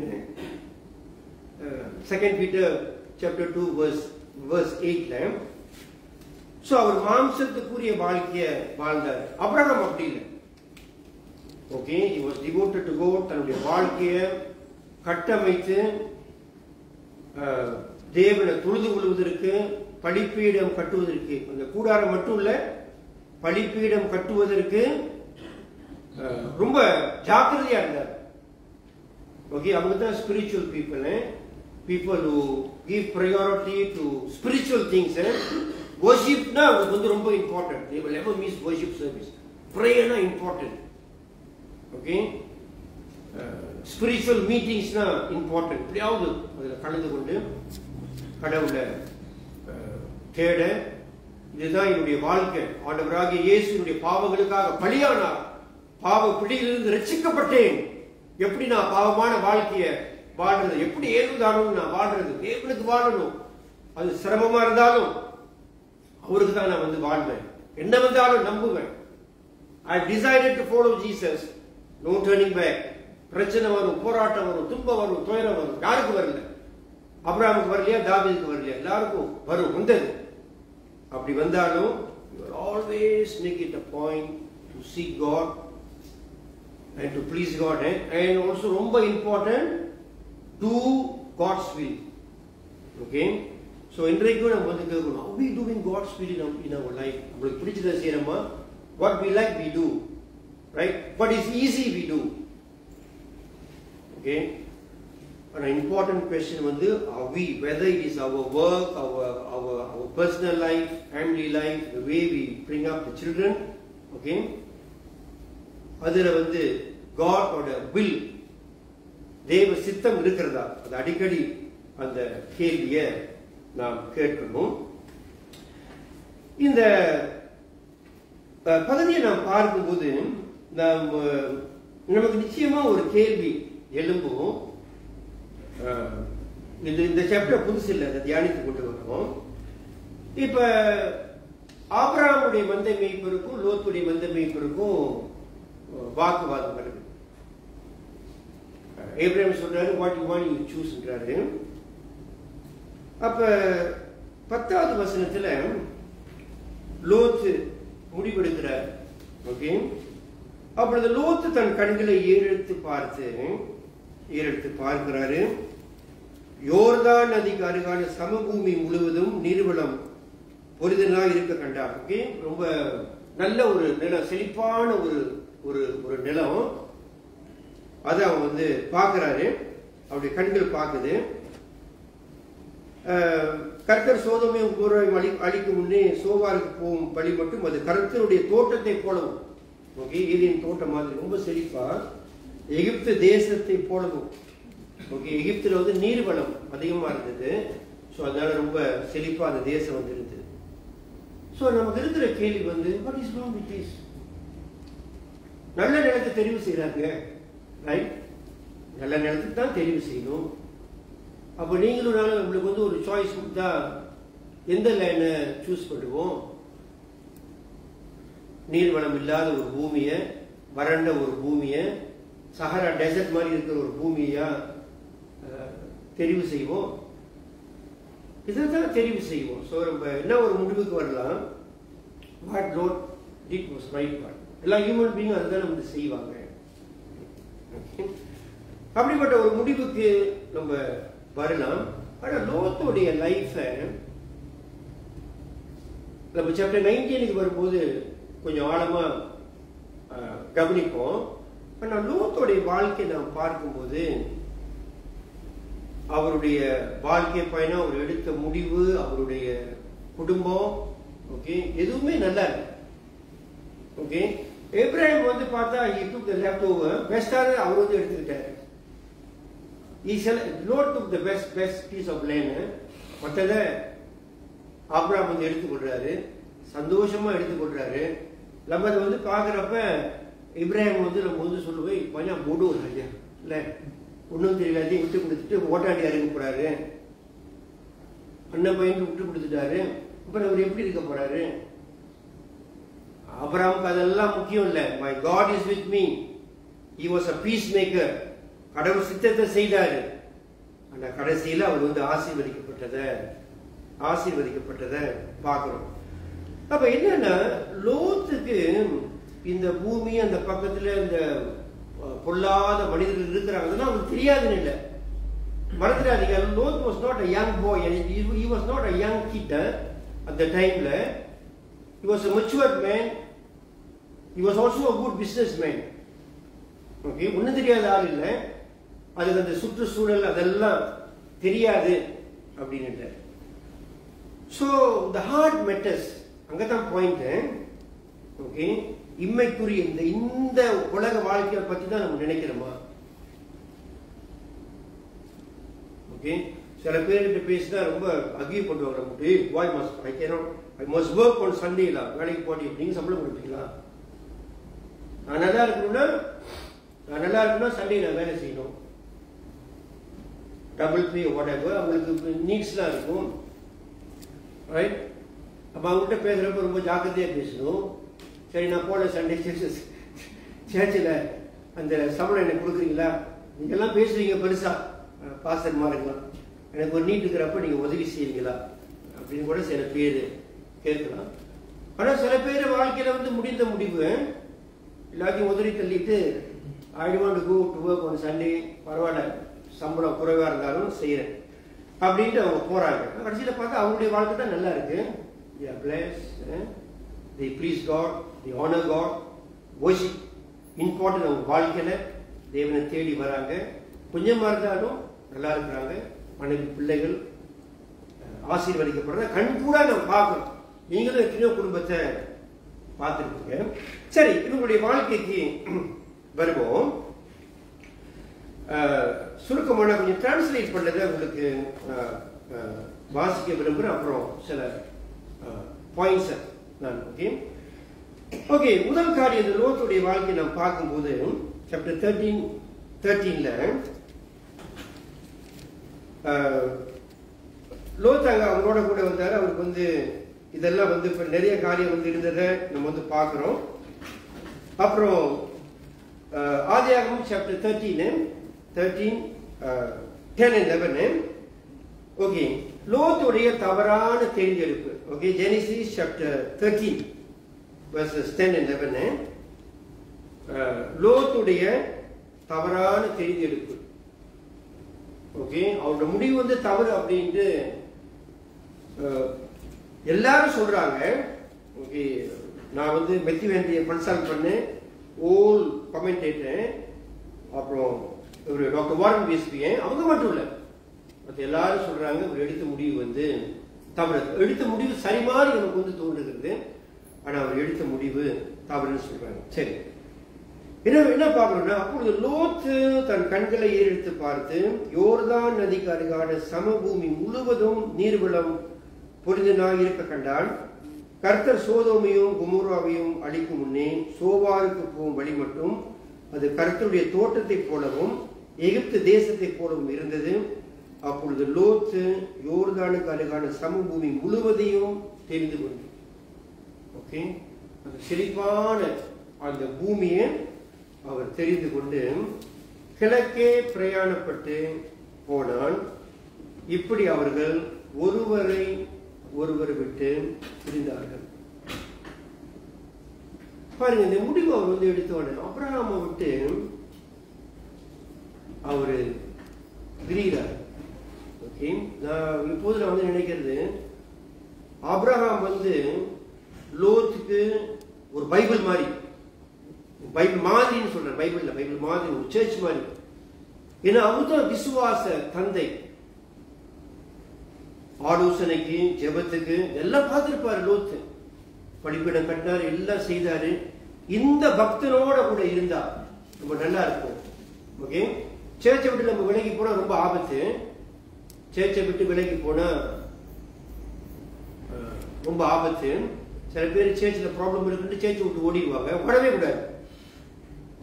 second Peter chapter two verse verse எயிட்ல ஸோ அவர் மாம்சத்துக்குரிய வாழ்க்கையை வாழ்ந்தார். அப்புறம் நம்ம அப்படி இல்லை. Okay he was devoted to God தன்னுடைய வாழ்க்கையை கட்டமைத்து தேவனை தொழுது கொள்வதற்கு படிப்பீடம் கட்டுவதற்கு அந்த கூடாரம் மட்டும் இல்ல படிப்பீடம் கட்டுவதற்கு ரொம்ப ஜாக்கிரதையா இருந்தார். ஓகே அவங்க தான் spiritual people people who give priority to spiritual things வர்ஷிப்னா அவங்களுக்கு வந்து ரொம்ப important they will ever worship service ப்ரேயர்னா important okay spiritual meetings தான் இம்பார்ட்டன்ட் எப்படியாவது அதில் கலந்து கொண்டு கடவுளை uh, தேட இதுதான் என்னுடைய வாழ்க்கை. ஆண்டவராக இயேசுனுடைய பாவங்களுக்காக பலியானார். பாவ பிடியிலிருந்து ரசிக்கப்பட்டேன் எப்படி நான் பாவமான வாழ்க்கையை வாழ்றது? எப்படி ஏழுதானும் நான் வாழ்றது? தேவனுக்கு வாழணும். அது சிரமமா இருந்தாலும் அவருக்கு தான் நான் வந்து வாழ்வேன். என்ன வந்தாலும் நம்புவேன். I decided to follow Jesus no turning back பிரச்சனை வரும் போராட்டம் வரும் துன்பம் வரும் துயரம் வரும் யாருக்கு வரல அப்ராமுக்கு வரலையா தாவீதுக்கு வரலையா எல்லாருக்கும் வரும் வந்தது அப்படி வந்தாலும் you will always make it a point to seek God and to please God and, and also ரொம்ப important do God's will okay so இன்றைக்கும் நம்ம வந்து கேட்கணும் how we doing God's will in our, in our life நம்மளுக்கு பிடிச்சதை செய்யறோமா what we like we do right But is easy we do okay an important question வந்து are we whether it is our work our our our personal life family life the way we bring up the children okay அதுல வந்து காடோட will தேவ சித்தம் இருக்கிறதா அது அடிக்கடி அந்த கேள்வியை நாம் கேட்கணும் இந்த பகுதியை நாம் பார்க்கும்போது நமக்கு நிச்சயமா ஒரு கேள்வி எழும்பும். இது இந்த சாப்டர் புதுசு இல்லை அதை தியானித்து கொண்டு வரோம் இப்ப ஆபிரகாமுடைய மந்த மேய்ப்பருக்கும் லோத்துடைய மந்த மேய்ப்பருக்கும் வாக்குவாதம் வருது ஏப்ரஹாம் சொல்றாரு வாட் யூ வாண்ட் யூ சூஸ்ன்றாரு அப்ப பத்தாவது வசனத்துல லோத்து முடிவெடுக்கிறார். ஓகே? அப்பொழுது லோத்து தன் கண்களை ஏறெடுத்து பார்த்து ஏறெடுத்து பார்க்கிறாரு. யோர்தான் நதிக்கு அருகான சமபூமி முழுவதும் நீர்வளம் பொரிதனா இருக்க கண்டார் ஓகே ரொம்ப நல்ல ஒரு நிலம் செழிப்பான ஒரு ஒரு ஒரு நிலம். அதை அவன் வந்து பார்க்கறாரு. அவருடைய கண்கள் பார்க்குது. கர்த்தர் சோதமையும் பூர்வையும் அழி அழிக்கும் முன்னே சோவாருக்கு போகும் பழி மட்டும் அது கர்த்தருடைய தோட்டத்தை போலவும். ஓகே ஏதேன் தோட்டம் மாதிரி ரொம்ப செழிப்பா எகிப்து தேசத்தை போலவும் ஓகே எகிப்துல வந்து நீர்வளம் அதிகமா இருந்தது. ஸோ அதனால ரொம்ப செழிப்பா அந்த தேசம் வந்து இருந்தது ஸோ நமக்கு இருக்கிற கேள்வி வந்து what is wrong with this நல்ல நிலத்தை தெரிவு செய்யறாங்க ரைட் நல்ல நிலத்துக்கு தான் தெரிவு செய்யணும். அப்போ நீங்களும் நானும் உங்களுக்கு வந்து ஒரு சாய்ஸ் கொடுத்தா எந்த லைனை சூஸ் பண்ணுவோம்? நீர்வளம் இல்லாத ஒரு பூமியை வறண்ட ஒரு பூமியை சஹரா டெசர்ட் மாதிரி இருக்கிற ஒரு பூமியா தெரிவு செய்வோம். இதை தான் தெரிவு செய்வோம். ஸோ நம்ம என்ன ஒரு முடிவுக்கு வரலாம்? What road did was right what எல்லா ஹியூமன் பீயிங் அதுதான் வந்து செய்வாங்க. அப்படிப்பட்ட ஒரு முடிவுக்கு நம்ம வரலாம். ஆனால் லோத்துடைய லைஃபை நம்ம சாப்டர் நைன்டீனுக்கு வரும்போது கொஞ்சம் ஆழமாக கவனிப்போம் கவனிப்போம். நான் லோத்துடைய வாழ்க்கையை நாம் பார்க்கும்போது அவருடைய வாழ்க்கை பயணம் அவர் எடுத்த முடிவு அவருடைய குடும்பம் ஓகே எதுவுமே நல்லா இருக்கு ஓகே இப்ராஹிம் வந்து பார்த்தா he த the left அவர் வந்து எடுத்துக்கிட்டாரு. He Lot took the best best piece of LAN மற்றதை ஆப்ராம் வந்து எடுத்துக்கொள்றாரு. சந்தோஷமா எடுத்துக்கொள்றாரு. நம்ம அதை வந்து பார்க்குறப்ப இப்ராஹிம் வந்து நம்ம வந்து சொல்லுவோம் பையன் போடு ஒரு ஐயா. இல்லை ஒன்றும் தெரியலாத்தையும் விட்டு கொடுத்துட்டு ஓட்டாடி இறங்க போகிறாரு அண்ணன் பையனுக்கு விட்டு கொடுத்துட்டாரு. அப்புறம் அவர் எப்படி இருக்க போறாரு? அப்ராமுக்கு அதெல்லாம் முக்கியம் இல்லை. My God is with me he was a peacemaker கடவுள் சித்தத்தை செய்தாரு. அந்த கடைசியில் அவர் வந்து ஆசீர்வதிக்கப்பட்டதை ஆசீர்வதிக்கப்பட்டதை பார்க்குறோம். அப்ப என்னன்னா இந்த பூமி அந்த பக்கத்துல இந்த பொல்லாத மனிதர்கள் இருக்கிறாங்கன்னா அதெல்லாம் தெரியாதுன்னு இல்லை. மறந்துடாதீங்க. Lot was not a young boy he was not not young kid at the the டைம்ல was a a man he was also a good good man okay ஒன்றும் தெரியாத ஆள் இல்லை. அதுக்கு அந்த சுற்றுச்சூழல் அதெல்லாம் தெரியாது அப்படின்னு ஸோ த ஹார்ட் மெட்டர்ஸ் அங்கே தான் பாயிண்ட் ஓகே இம்மைக்குரிய இந்த இந்த உலக வாழ்க்கையை பற்றி தான் நம்ம நினைக்கிறோமா? ஓகே சில பேர்கிட்ட பேசினா ரொம்ப அக்யூ பண்ணுவாங்க நமக்கு why must I cannot I must work on சண்டேல வேலைக்கு போட்டி நீங்க சம்பளம் கொடுப்பீங்களா? நான் நல்லா இருக்கணும்னா நான் நல்லா இருக்கணும்னா சண்டே நான் வேலை செய்யணும். டபுள் பே வாட் எவர் அவங்களுக்கு நீட்ஸ்லாம் இருக்கும். ரைட் அப்போ அவங்ககிட்ட பேசுகிறப்ப ரொம்ப ஜாக்கிரதையாக பேசணும். சரி நான் போன சண்டே சர்ச்சஸ் சேர்ச்சில் அந்த சம்பளம் எனக்கு கொடுக்குறீங்களா? நீங்கள்லாம் பேசுறீங்க பெருசா. பாஸ்டர் மாறுங்களா எனக்கு ஒரு நீட் இருக்கிறப்ப நீங்கள் உதவி செய்வீங்களா? அப்படின்னு கூட சில பேர் கேட்கலாம். ஆனால் சில பேர் வாழ்க்கையில் வந்து முடிந்த முடிவு எல்லாத்தையும் உதவி தள்ளிட்டு I want go to work Sunday பரவாயில்ல சம்பளம் குறைவாக இருந்தாலும் செய்கிறேன் அப்படின்ட்டு அவங்க போறாங்க. கடைசியில் பார்த்தா அவங்களுடைய வாழ்க்கை தான் நல்லா இருக்கு. They are blessed eh? They honor God they honor important அவங்க வாழ்க்கையில தேவனை தேடி வராங்க. கொஞ்சமா இருந்தாலும் நல்லா இருக்கிறாங்க மனைவி பிள்ளைகள் அஹ், ஆசீர்வதிக்கப்படுறத கண் கூட நம்ம பார்க்கணும் நீங்களும் எத்தனையோ குடும்பத்தை பார்த்துருக்கீங்க சரி இவங்களுடைய வாழ்க்கைக்கு வருவோம். சுருக்கமான கொஞ்சம் டிரான்ஸ்லேட் பண்ணதை உங்களுக்கு வாசிக்க விரும்புகிறேன் அப்புறம் சில பாயிண்ட்ஸை நான் ஓகே ஓகே முதல் காரியம் இந்த லோத்துடைய வாழ்க்கையை நாம் பார்க்கும்போது சாப்டர் தேர்ட்டீன் தேர்ட்டீன்ல அங்க அவங்களோட கூட வந்தாரு. அவருக்கு வந்து இதெல்லாம் வந்து இப்ப நிறைய காரியம் வந்து இருந்ததை நம்ம வந்து பார்க்குறோம். அப்புறம் ஆதியாகமும் chapter thirteen thirteen ten and eleven okay லோத்துடைய தவறான தேர்ந்தெடுப்பு okay Genesis chapter thirteen verses 10 and 11 eh? uh, லோத்துடைய தவறான தெரிந்தெடுப்பு ஓகே அவரோட முடிவு வந்து தவறு அப்படின்ட்டு uh, எல்லாரும் சொல்றாங்க. ஓகே நான் வந்து மெத்தி வேண்டிய கன்சல்ட் பண்ணு ஓல் கமெண்டேட்டர் அப்புறம் ஒரு டாக்டர் வாரன் பேசுவேன் அவங்க மட்டும் இல்லை. மற்ற எல்லாரும் சொல்றாங்க ஒரு எடுத்த முடிவு வந்து தவறு. எடுத்த முடிவு சரி மாதிரி எனக்கு வந்து தோன்றுகிறது. ஆனா அவர் எடுத்த முடிவு தவறுன்னு சொல்றாங்க. சரி. என்ன என்ன பார்க்கணும்னா அப்பொழுது லோத்து தன் கண்களை ஏறெடுத்து பார்த்து யோர்தான் நதிக்கு அருகான சமபூமி முழுவதும் நீர்வளம் பொருந்தினாய் இருக்க கண்டான் கர்த்தர் சோதோமையும் குமுராவையும் அழிக்கும் முன்னே சோவாருக்கு போகும் வழி மட்டும் அது கர்த்தருடைய தோட்டத்தைப் போலவும் எகிப்து தேசத்தைப் போலவும் இருந்தது. அப்பொழுது லோத்து யோர்தானுக்கு அருகான சமபூமி முழுவதையும் தெரிந்து கொண்டு ஓகே? அந்த செழிப்பான அந்த பூமியை அவர் தெரிந்து கொண்டு கிழக்கே பிரயாணப்பட்டு போனான். இப்படி அவர்கள் ஒருவரை ஒருவர் விட்டு பிரிந்தார்கள். பாருங்க இந்த முடிவு அவர் வந்து எடுத்த உடனே விட்டு அவரு பிரிகிறார் ஓகே? நான் இப்போது நான் வந்து நினைக்கிறது அப்ரஹாம் வந்து லோத்துக்கு ஒரு பைபிள் மாதிரி. பைபிள் மாதிரின்னு சொல்றேன் பைபிள்ல பைபிள் மாதிரி ஒரு சர்ச் மாதிரி. ஏன்னா அவர் தான் விசுவாச தந்தை ஆலோசனைக்கு ஜெபத்துக்கு எல்லாம் பார்த்திருப்பாரு லோத்து. படிப்பிடம் கட்டினாரு எல்லாம் செய்தாரு. இந்த பக்தனோட கூட இருந்தா ரொம்ப நல்லா இருக்கும். ஓகே சேர்ச்சை விட்டு நம்ம விலகி போனா ரொம்ப ஆபத்து. சேர்ச்சை விட்டு விலகி போனா ரொம்ப ஆபத்து. சில பேர் சேர்ச்சில் ப்ராப்ளம் இருக்குன்னு சேர்ச்சி விட்டு ஓடிடுவாங்க. ஓடவே கூடாது.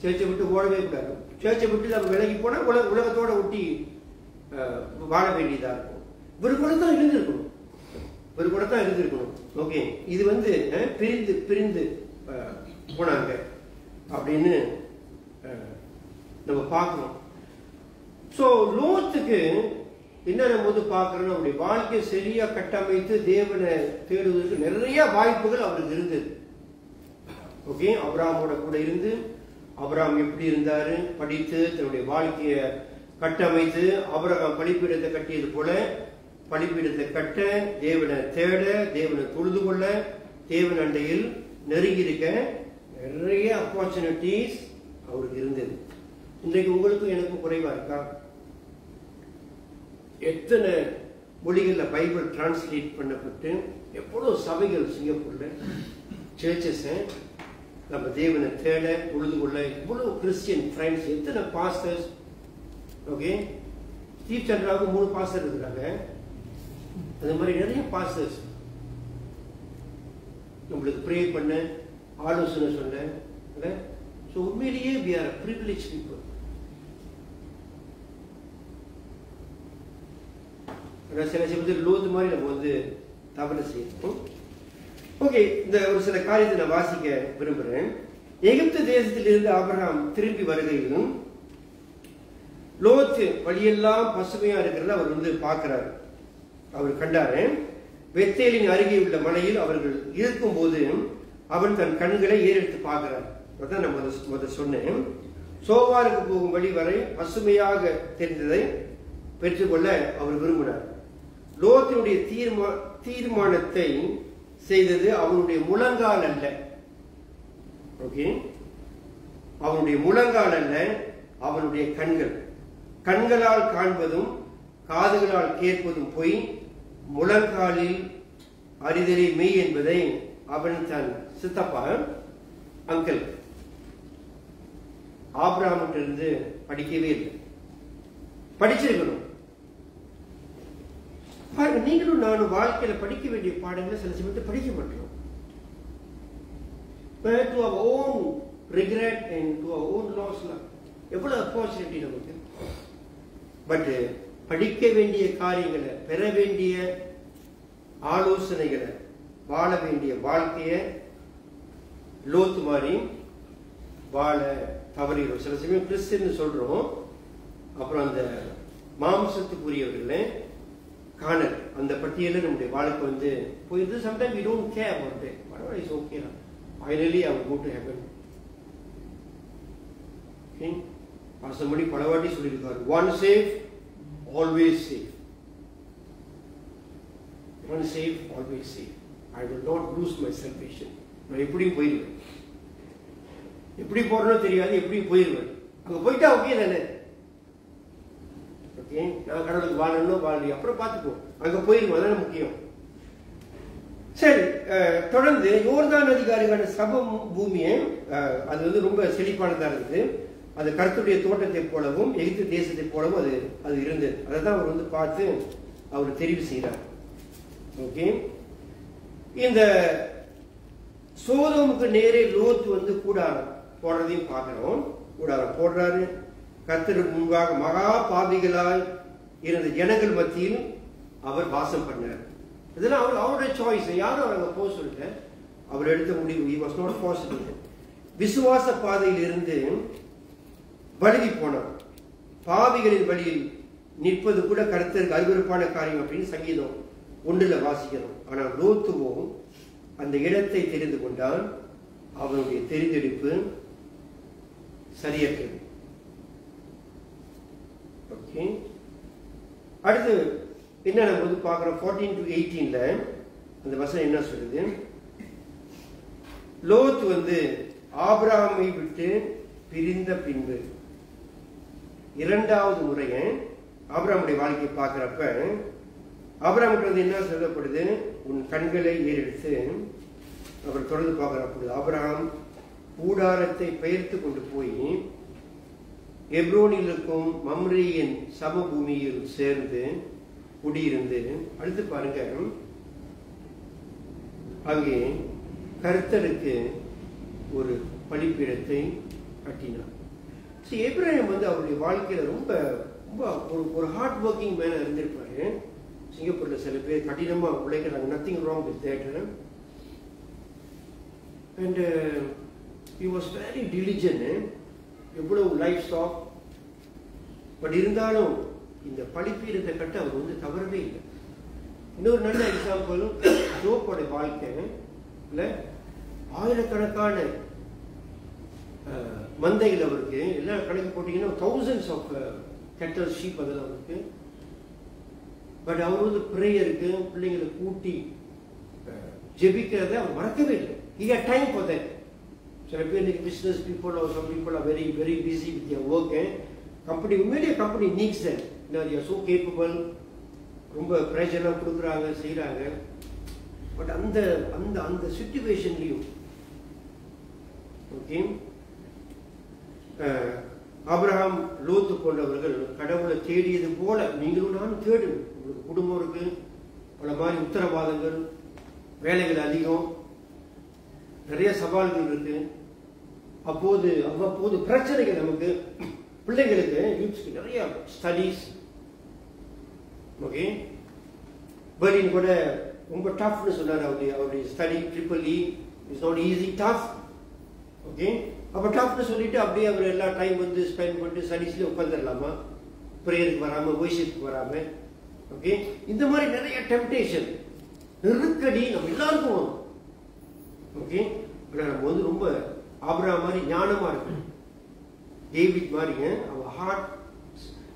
சேர்ச்சை விட்டு ஓடவே கூடாது. சேர்ச்சை விட்டு நம்ம விலகி போனால் உலக உலகத்தோட ஒட்டி வாழ வேண்டியதாக இருக்கும். ஒரு கூட தான் இருந்திருக்கணும். ஒரு கூட தான் இருந்திருக்கணும். ஓகே இது வந்து பிரிந்து பிரிந்து போனாங்க. அப்படின்னு நம்ம பார்க்கணும். ஸோ லோத்துக்கு என்ன நம்ம வந்து பார்க்கறோம் அவருடைய வாழ்க்கையை சரியா கட்டமைத்து தேவனை தேடுவதற்கு நிறைய வாய்ப்புகள் அவருக்கு இருந்தது ஓகே அப்ராமோட கூட இருந்து அப்ராம் எப்படி இருந்தாரு படித்து தன்னுடைய வாழ்க்கையை கட்டமைத்து அபரகம் பழிப்பீடத்தை கட்டியது போல பழிப்பீடத்தை கட்ட தேவனை தேட தேவனை தொழுது கொள்ள தேவன் அண்டையில் நெருங்கி இருக்க நிறைய ஆப்பர்ச்சுனிட்டிஸ் அவருக்கு இருந்தது. இன்றைக்கு உங்களுக்கும் எனக்கும் குறைவா இருக்கா? எத்தனை மொழிகளில் பைபிள் டிரான்ஸ்லேட் பண்ணப்பட்டு எவ்வளோ சபைகள் சிங்கப்பூரில்? சேர்ச்சஸை நம்ம தேவனை தேட பொழுது கொள்ள இவ்வளவு கிறிஸ்டியன் ஃப்ரெண்ட்ஸ் எத்தனை பாஸ்டர்ஸ் ஓகே ஸ்டீவ் சந்திராவுக்கு மூணு பாஸ்டர் இருக்கிறாங்க. அது மாதிரி நிறைய பாஸ்டர்ஸ் நம்மளுக்கு ப்ரே பண்ண ஆலோசனை சொன்ன ஸோ உண்மையிலேயே வி ஆர் ப்ரிவிலேஜ் பீப்புள் ஆனால் சில சமயத்தில் லோத்து மாதிரி நம்ம வந்து தவறு செய்யணும் ஓகே இந்த ஒரு சில காரியத்தை நான் வாசிக்க விரும்புகிறேன் எகிப்து தேசத்திலிருந்து ஆபிரகாம் திரும்பி வருகையிலும் லோத்து வழியெல்லாம் பசுமையா இருக்கிறத அவர் வந்து பார்க்கிறாரு. அவர் கண்டாரு. வெத்தேலின் அருகே உள்ள மலையில் அவர்கள் இருக்கும் போது அவன் தன் கண்களை ஏறெடுத்து பார்க்கிறார். அதான் நான் முத முத சொன்னேன். சோவாருக்கு போகும் வழி வரை பசுமையாக தெரிந்ததை பெற்றுக்கொள்ள அவர் விரும்பினார். லோத்தினுடைய தீர்மா தீர்மானத்தை செய்தது அவனுடைய முழங்கால் அல்ல. ஓகே அவனுடைய முழங்கால் அல்ல அவனுடைய கண்கள். கண்களால் காண்பதும் காதுகளால் கேட்பதும் பொய் முழங்காலில் அறிதலே மெய் என்பதை அவன் தன் சித்தப்பா அங்கிள் ஆப்ராமிட்டிருந்து படிக்கவே இல்லை. படிச்சிருக்கணும். பாருங்க நீங்களும் நானும் வாழ்க்கையில படிக்க வேண்டிய பாடங்களை சில சமயத்தை படிக்க மாட்டோம். To our own regret and to our own own எவ்வளவு opportunity நமக்கு? பட் படிக்க வேண்டிய காரியங்களை பெற வேண்டிய ஆலோசனைகளை வாழ வேண்டிய வாழ்க்கைய லோத்து மாதிரி வாழ தவறுகிறோம் சில சமயம் கிறிஸ்டின்னு சொல்றோம். அப்புறம் அந்த மாம்சத்துக்குரியவர்கள் காணல். அந்த பட்டியலில் நம்முடைய வாழ்க்கை வந்து போயிருந்து sometime we don't care about it பரவாயில்ல is okay finally our go to heaven okay Pasamani பல வாட்டி சொல்லியிருக்காரு. Once saved always saved once saved always saved I will not lose my salvation நான் எப்படியும் போயிடுவேன். எப்படி போறேன்னு தெரியாது எப்படியும் போயிடுவேன். அங்கே போயிட்டா ஓகே தானே? ஓகே நான் கடவுளுக்கு வாழணும் வாழலையும் அப்புறம் பார்த்துப்போம் அங்கே போயிடுவோம் அதான முக்கியம். சரி தொடர்ந்து யோர்தான் அதிகாரிகளோட சபம் பூமியை அது வந்து ரொம்ப செழிப்பானதாக இருந்தது. அது கருத்துடைய தோட்டத்தை போலவும் எகிப்து தேசத்தை போலவும் அது அது இருந்தது. அதை தான் அவர் வந்து பார்த்து அவர் தெரிவு செய்கிறார். ஓகே? இந்த சோதமுக்கு நேரே லோத்து வந்து கூடாரம் போடுறதையும் பார்க்கிறோம். கூடாரம் போடுறாரு. கர்த்தருக்கு முன்பாக மகா பாவிகளாய் இருந்த ஜனங்கள் மத்தியில் அவர் வாசம் பண்ணார். இதெல்லாம் அவர் அவருடைய சாய்ஸ் யாரும் அவர் அங்க போக சொல்லல. அவர் எடுத்த முடிவு he வாஸ் not possible விசுவாச பாதையில் இருந்து வழுகி போனார். பாவிகளின் வழியில் நிற்பது கூட கருத்தருக்கு அருவருப்பான காரியம் அப்படின்னு சங்கீதம் ஒன்றில் வாசிக்கிறோம். ஆனால் லோத்துவோ அந்த இடத்தை தெரிந்து கொண்டால் அவனுடைய தெரிந்தெடுப்பு சரியற்றது. ஓகே அடுத்து என்ன நம்ம வந்து பார்க்குறோம் ஃபோர்டீன் டு எயிட்டீன்ல அந்த வசனம் என்ன சொல்லுது? லோத் வந்து ஆபிரகாமை விட்டு பிரிந்த பின்பு. இரண்டாவது முறைய ஆபிரகாமுடைய வாழ்க்கையை பார்க்குறப்ப ஆபிரகாமுக்கு வந்து என்ன சொல்லப்படுது? உன் கண்களை ஏறெடுத்து அவர் தொடர்ந்து பார்க்குறப்பொழுது ஆபிரகாம் கூடாரத்தை பெயர்த்து கொண்டு போய் எப்ரோனில் இருக்கும் மம்ரேயின் சமபூமியில் சேர்ந்து குடியிருந்து அடுத்து பாருங்க. அங்கே கர்த்தருக்கு ஒரு பழிப்பிடத்தை கட்டினார். ஸோ எப்ராஹிம் வந்து அவருடைய வாழ்க்கையில ரொம்ப ரொம்ப ஒரு ஒரு ஹார்ட் ஒர்க்கிங் மேன இருந்திருப்பாரு. சிங்கப்பூர்ல சில பேர் கடினமா உழைக்கிறாங்க. Nothing wrong with that and he was very diligent எவ்வளவு லைஃப் ஸ்டாக் பட் இருந்தாலும் இந்த படிப்பீரத்தை கட்ட அவர் வந்து தவறவே இல்லை. இன்னொரு நல்ல எக்ஸாம்பிள் ஜோப்போட வாழ்க்கை இல்லை? ஆயிரக்கணக்கான மந்தைகள் அவருக்கு. எல்லாம் கணக்கு போட்டிங்கன்னா தௌசண்ட்ஸ் ஆஃப் கெட்டல் ஷீப் அதெல்லாம் அவருக்கு பட் அவர் வந்து ப்ரேயருக்கு பிள்ளைங்களை கூட்டி ஜெபிக்கிறத அவர் மறக்கவே இல்லை. He had time for that சில பேர் இன்னைக்கு business people some people are very very busy with your work company உண்மையிலேயே company needs that so capable ரொம்ப ப்ரெஷர்லாம் கொடுக்குறாங்க செய்கிறாங்க பட் அந்த அந்த அந்த சுச்சுவேஷன்லையும் ஓகே ஆபிரகாம் லோத்து போன்றவர்கள் கடவுளை தேடியது போல நீங்களும் நானும் தேடு உங்களுக்கு குடும்பம் இருக்கு பல மாதிரி உத்தரவாதங்கள் வேலைகள் அதிகம். நிறைய சவால்கள் இருக்கு. அப்போது அவ்வப்போது பிரச்சனைகள் நமக்கு பிள்ளைங்களுக்கு யூத்ஸ்க்கு நிறைய ஸ்டடீஸ் ஓகே பெர்லின் கூட ரொம்ப டஃப்னு சொன்னார் அவருடைய அவருடைய study triple E is not easy tough okay அப்போ டஃப்னு சொல்லிட்டு அப்படியே அவர் எல்லா டைம் வந்து ஸ்பெண்ட் பண்ணிட்டு ஸ்டடீஸ்லேயே உட்காந்துடலாமா ப்ரேயருக்கு வராமல் வயசுக்கு வராமல் ஓகே இந்த மாதிரி நிறைய டெம்டேஷன் நெருக்கடி நம்ம எல்லாருக்கும் வரும். ஓகே ஆனா நம்ம வந்து ரொம்ப ஆபரா மாதிரி ஞானமா இருக்கணும் டேவிட் மாதிரிங்க our ஹார்ட்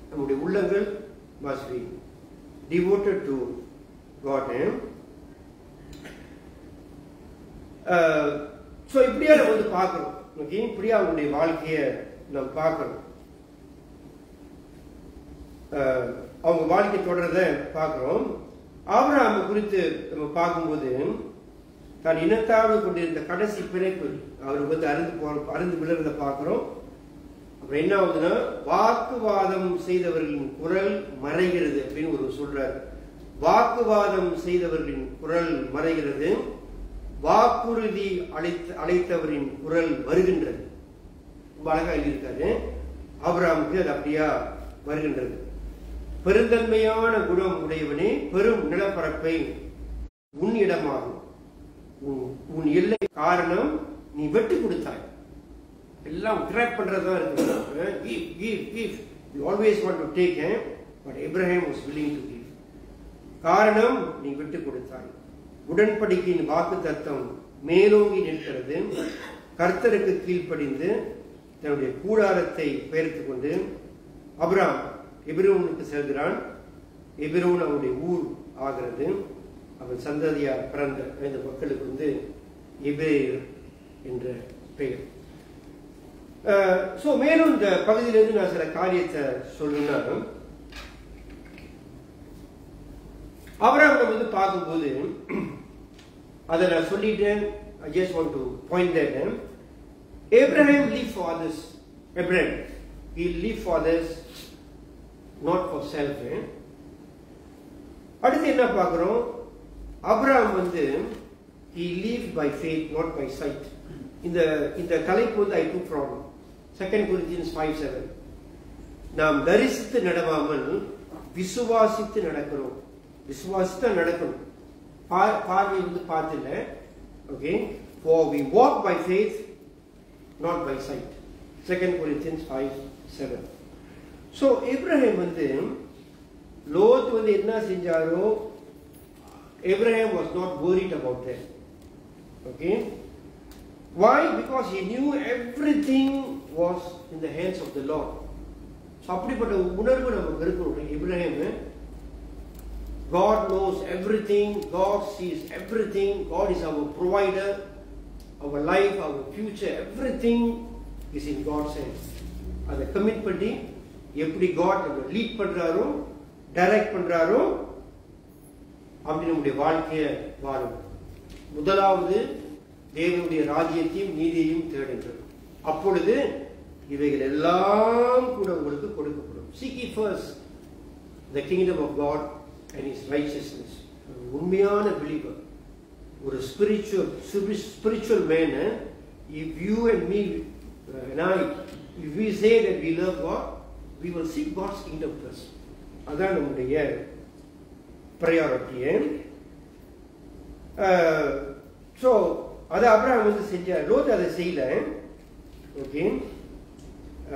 நம்முடைய உள்ளங்கள் must be devoted to God. So இப்படியா நம்ம வந்து பார்க்கணும். ஓகே இப்படியா அவங்களுடைய வாழ்க்கையை நம்ம பார்க்கணும். அவங்க வாழ்க்கை தொடர்றத பார்க்குறோம். ஆபராம குறித்து நம்ம பார்க்கும்போது தான் இனத்தாடு கொண்டிருந்த கடைசி பிறப்பு அவருக்கு வந்து அருந்து போ அருந்து விழுறத பார்க்கிறோம். அப்புறம் என்ன ஆகுதுன்னா வாக்குவாதம் செய்தவர்களின் குரல் மறைகிறது அப்படின்னு ஒரு சொல்றாரு. வாக்குவாதம் செய்தவர்களின் குரல் மறைகிறது. வாக்குறுதி அழைத்த அழைத்தவரின் குரல் வருகின்றது. ரொம்ப அழகா எழுதியிருக்காரு. ஆபிரகாமுக்கு அது அப்படியா வருகின்றது. பெருந்தன்மையான குணம் உடையவனே பெரும் நிலப்பரப்பை உன்னிடமாகும் உன்- உன் எல்லை காரணம் நீ வெட்டி கொடுத்தாய். எல்லாம் கிராப் பண்றதா இருக்கு give give give you always want to take but Ibrahim was willing to give காரணம் நீ விட்டு கொடுத்தாய். உடன்படிக்கையின் வாக்கு தத்தம் மேலோங்கி நிற்கிறது. கர்த்தருக்கு கீழ்ப்படிந்து தன்னுடைய கூடாரத்தை பெயர்த்து கொண்டு அப்ராம் எபிரோனுக்கு செல்கிறான். எபிரோன் அவனுடைய ஊர் ஆகிறது. அவன் சந்ததியாக பிறந்த இந்த மக்களுக்கு வந்து எபிரேயர் என்ற பெயர். ஸோ மேலும் இந்த பகுதியிலிருந்து நான் சில காரியத்தை சொல்லணும்னா அவரை வந்து பார்க்கும்போது அதை நான் சொல்லிட்டேன். I just want to point that Abraham leave for this Abraham he leave for this not for self அடுத்து என்ன பார்க்குறோம்? அப்ராம் வந்து he lived by faith not by sight. இந்த இந்த தலைப்பு வந்து I took from second Corinthians five seven நாம் தரிசித்து நடவாமல் விசுவாசித்து நடக்கிறோம். விசுவாசித்து நடக்கணும். பா- பார்வை வந்து பார்த்துல okay for we walk by faith not by sight. Second Corinthians five seven so Ibrahim வந்து லோத் வந்து என்ன செஞ்சாரோ Abraham was not worried about that. Okay? Why? Because he knew everything was in the hands of the Lord. So அப்படிப்பட்ட உணர்வு நமக்கு இருக்கணும் Ibrahim God knows everything, God sees everything, God is our provider, our life, our future, everything is in God's hands. அதை commit பண்ணி எப்படி God lead பண்றாரோ direct பண்றாரோ அப்படி நம்முடைய வாழ்க்கையை வாழும் முதலாவது தேவனுடைய ராஜ்யத்தையும் நீதியையும் தேடுங்கள் அப்பொழுது இவைகள் எல்லாம் கூட உங்களுக்கு கொடுக்கப்படும் seek ye first the kingdom of God and is righteousness ஒரு உண்மையான விழிப்பு ஒரு spiritual spiritual man if you and me நான் if you say that we love God we will seek God's kingdom first அதான் நம்முடைய ப்ரையாரிட்டியே ஸோ அதை அப்புறம் வந்து செஞ்சார். லோத் அதை செய்யல. ஓகே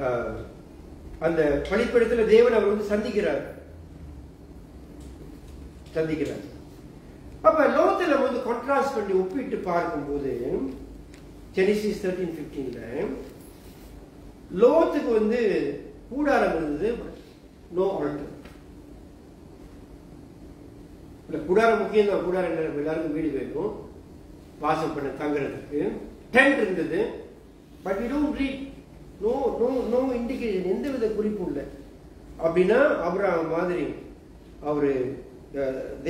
uh, அந்த பழிப்படத்தில் தேவன் அவர் வந்து சந்திக்கிறார். சந்திக்கிறார். அப்ப லோத்தில் நம்ம வந்து கான்ட்ராஸ்ட் பண்ணி ஒப்பிட்டு பார்க்கும்போது ஜெனிசிஸ் தேர்ட்டீன் ஃபிஃப்டீனில் லோத்துக்கு வந்து கூடாரம் இருந்தது நோ ஆல்டர் இந்த கூடாரம் முக்கியம் தான் கூடாரம் என்ன? எல்லாருக்கும் வீடு வேணும். வாசம் பண்ண தங்குறதுக்கு. டென்ட் இருந்தது. But you don't read no no no indication எந்த வித குறிப்பும் இல்லை. அப்படின்னா அப்புறம் மாதிரி அவரு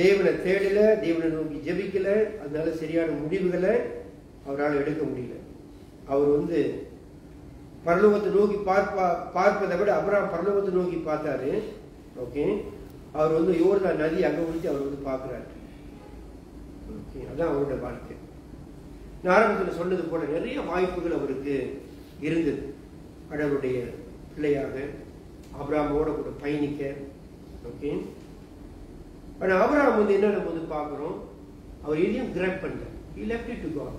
தேவனை தேடல தேவனை நோக்கி ஜபிக்கல. அதனால சரியான முடிவுகளை அவரால் எடுக்க முடியல. அவர் வந்து பரலோகத்தை நோக்கி பார்ப்பா பார்ப்பதை விட அப்புறம் பரலோகத்தை நோக்கி பார்த்தாரு. ஓகே அவர் வந்து யோர்தான் நதி அங்க விட்டு அவர் வந்து பார்க்கிறாரு. ஓகே அதான் அவரோட வாழ்க்கை. நான் ஆரம்பத்தில் சொன்னது போல நிறைய வாய்ப்புகள் அவருக்கு இருந்தது. கடவுளுடைய பிள்ளையாக அபிராமோட கூட பயணிக்க ஓகே. ஆனா அபிராம் வந்து என்ன நம்ம வந்து பார்க்குறோம்? அவர் எதையும் கிராப் பண்ணல he left it to God.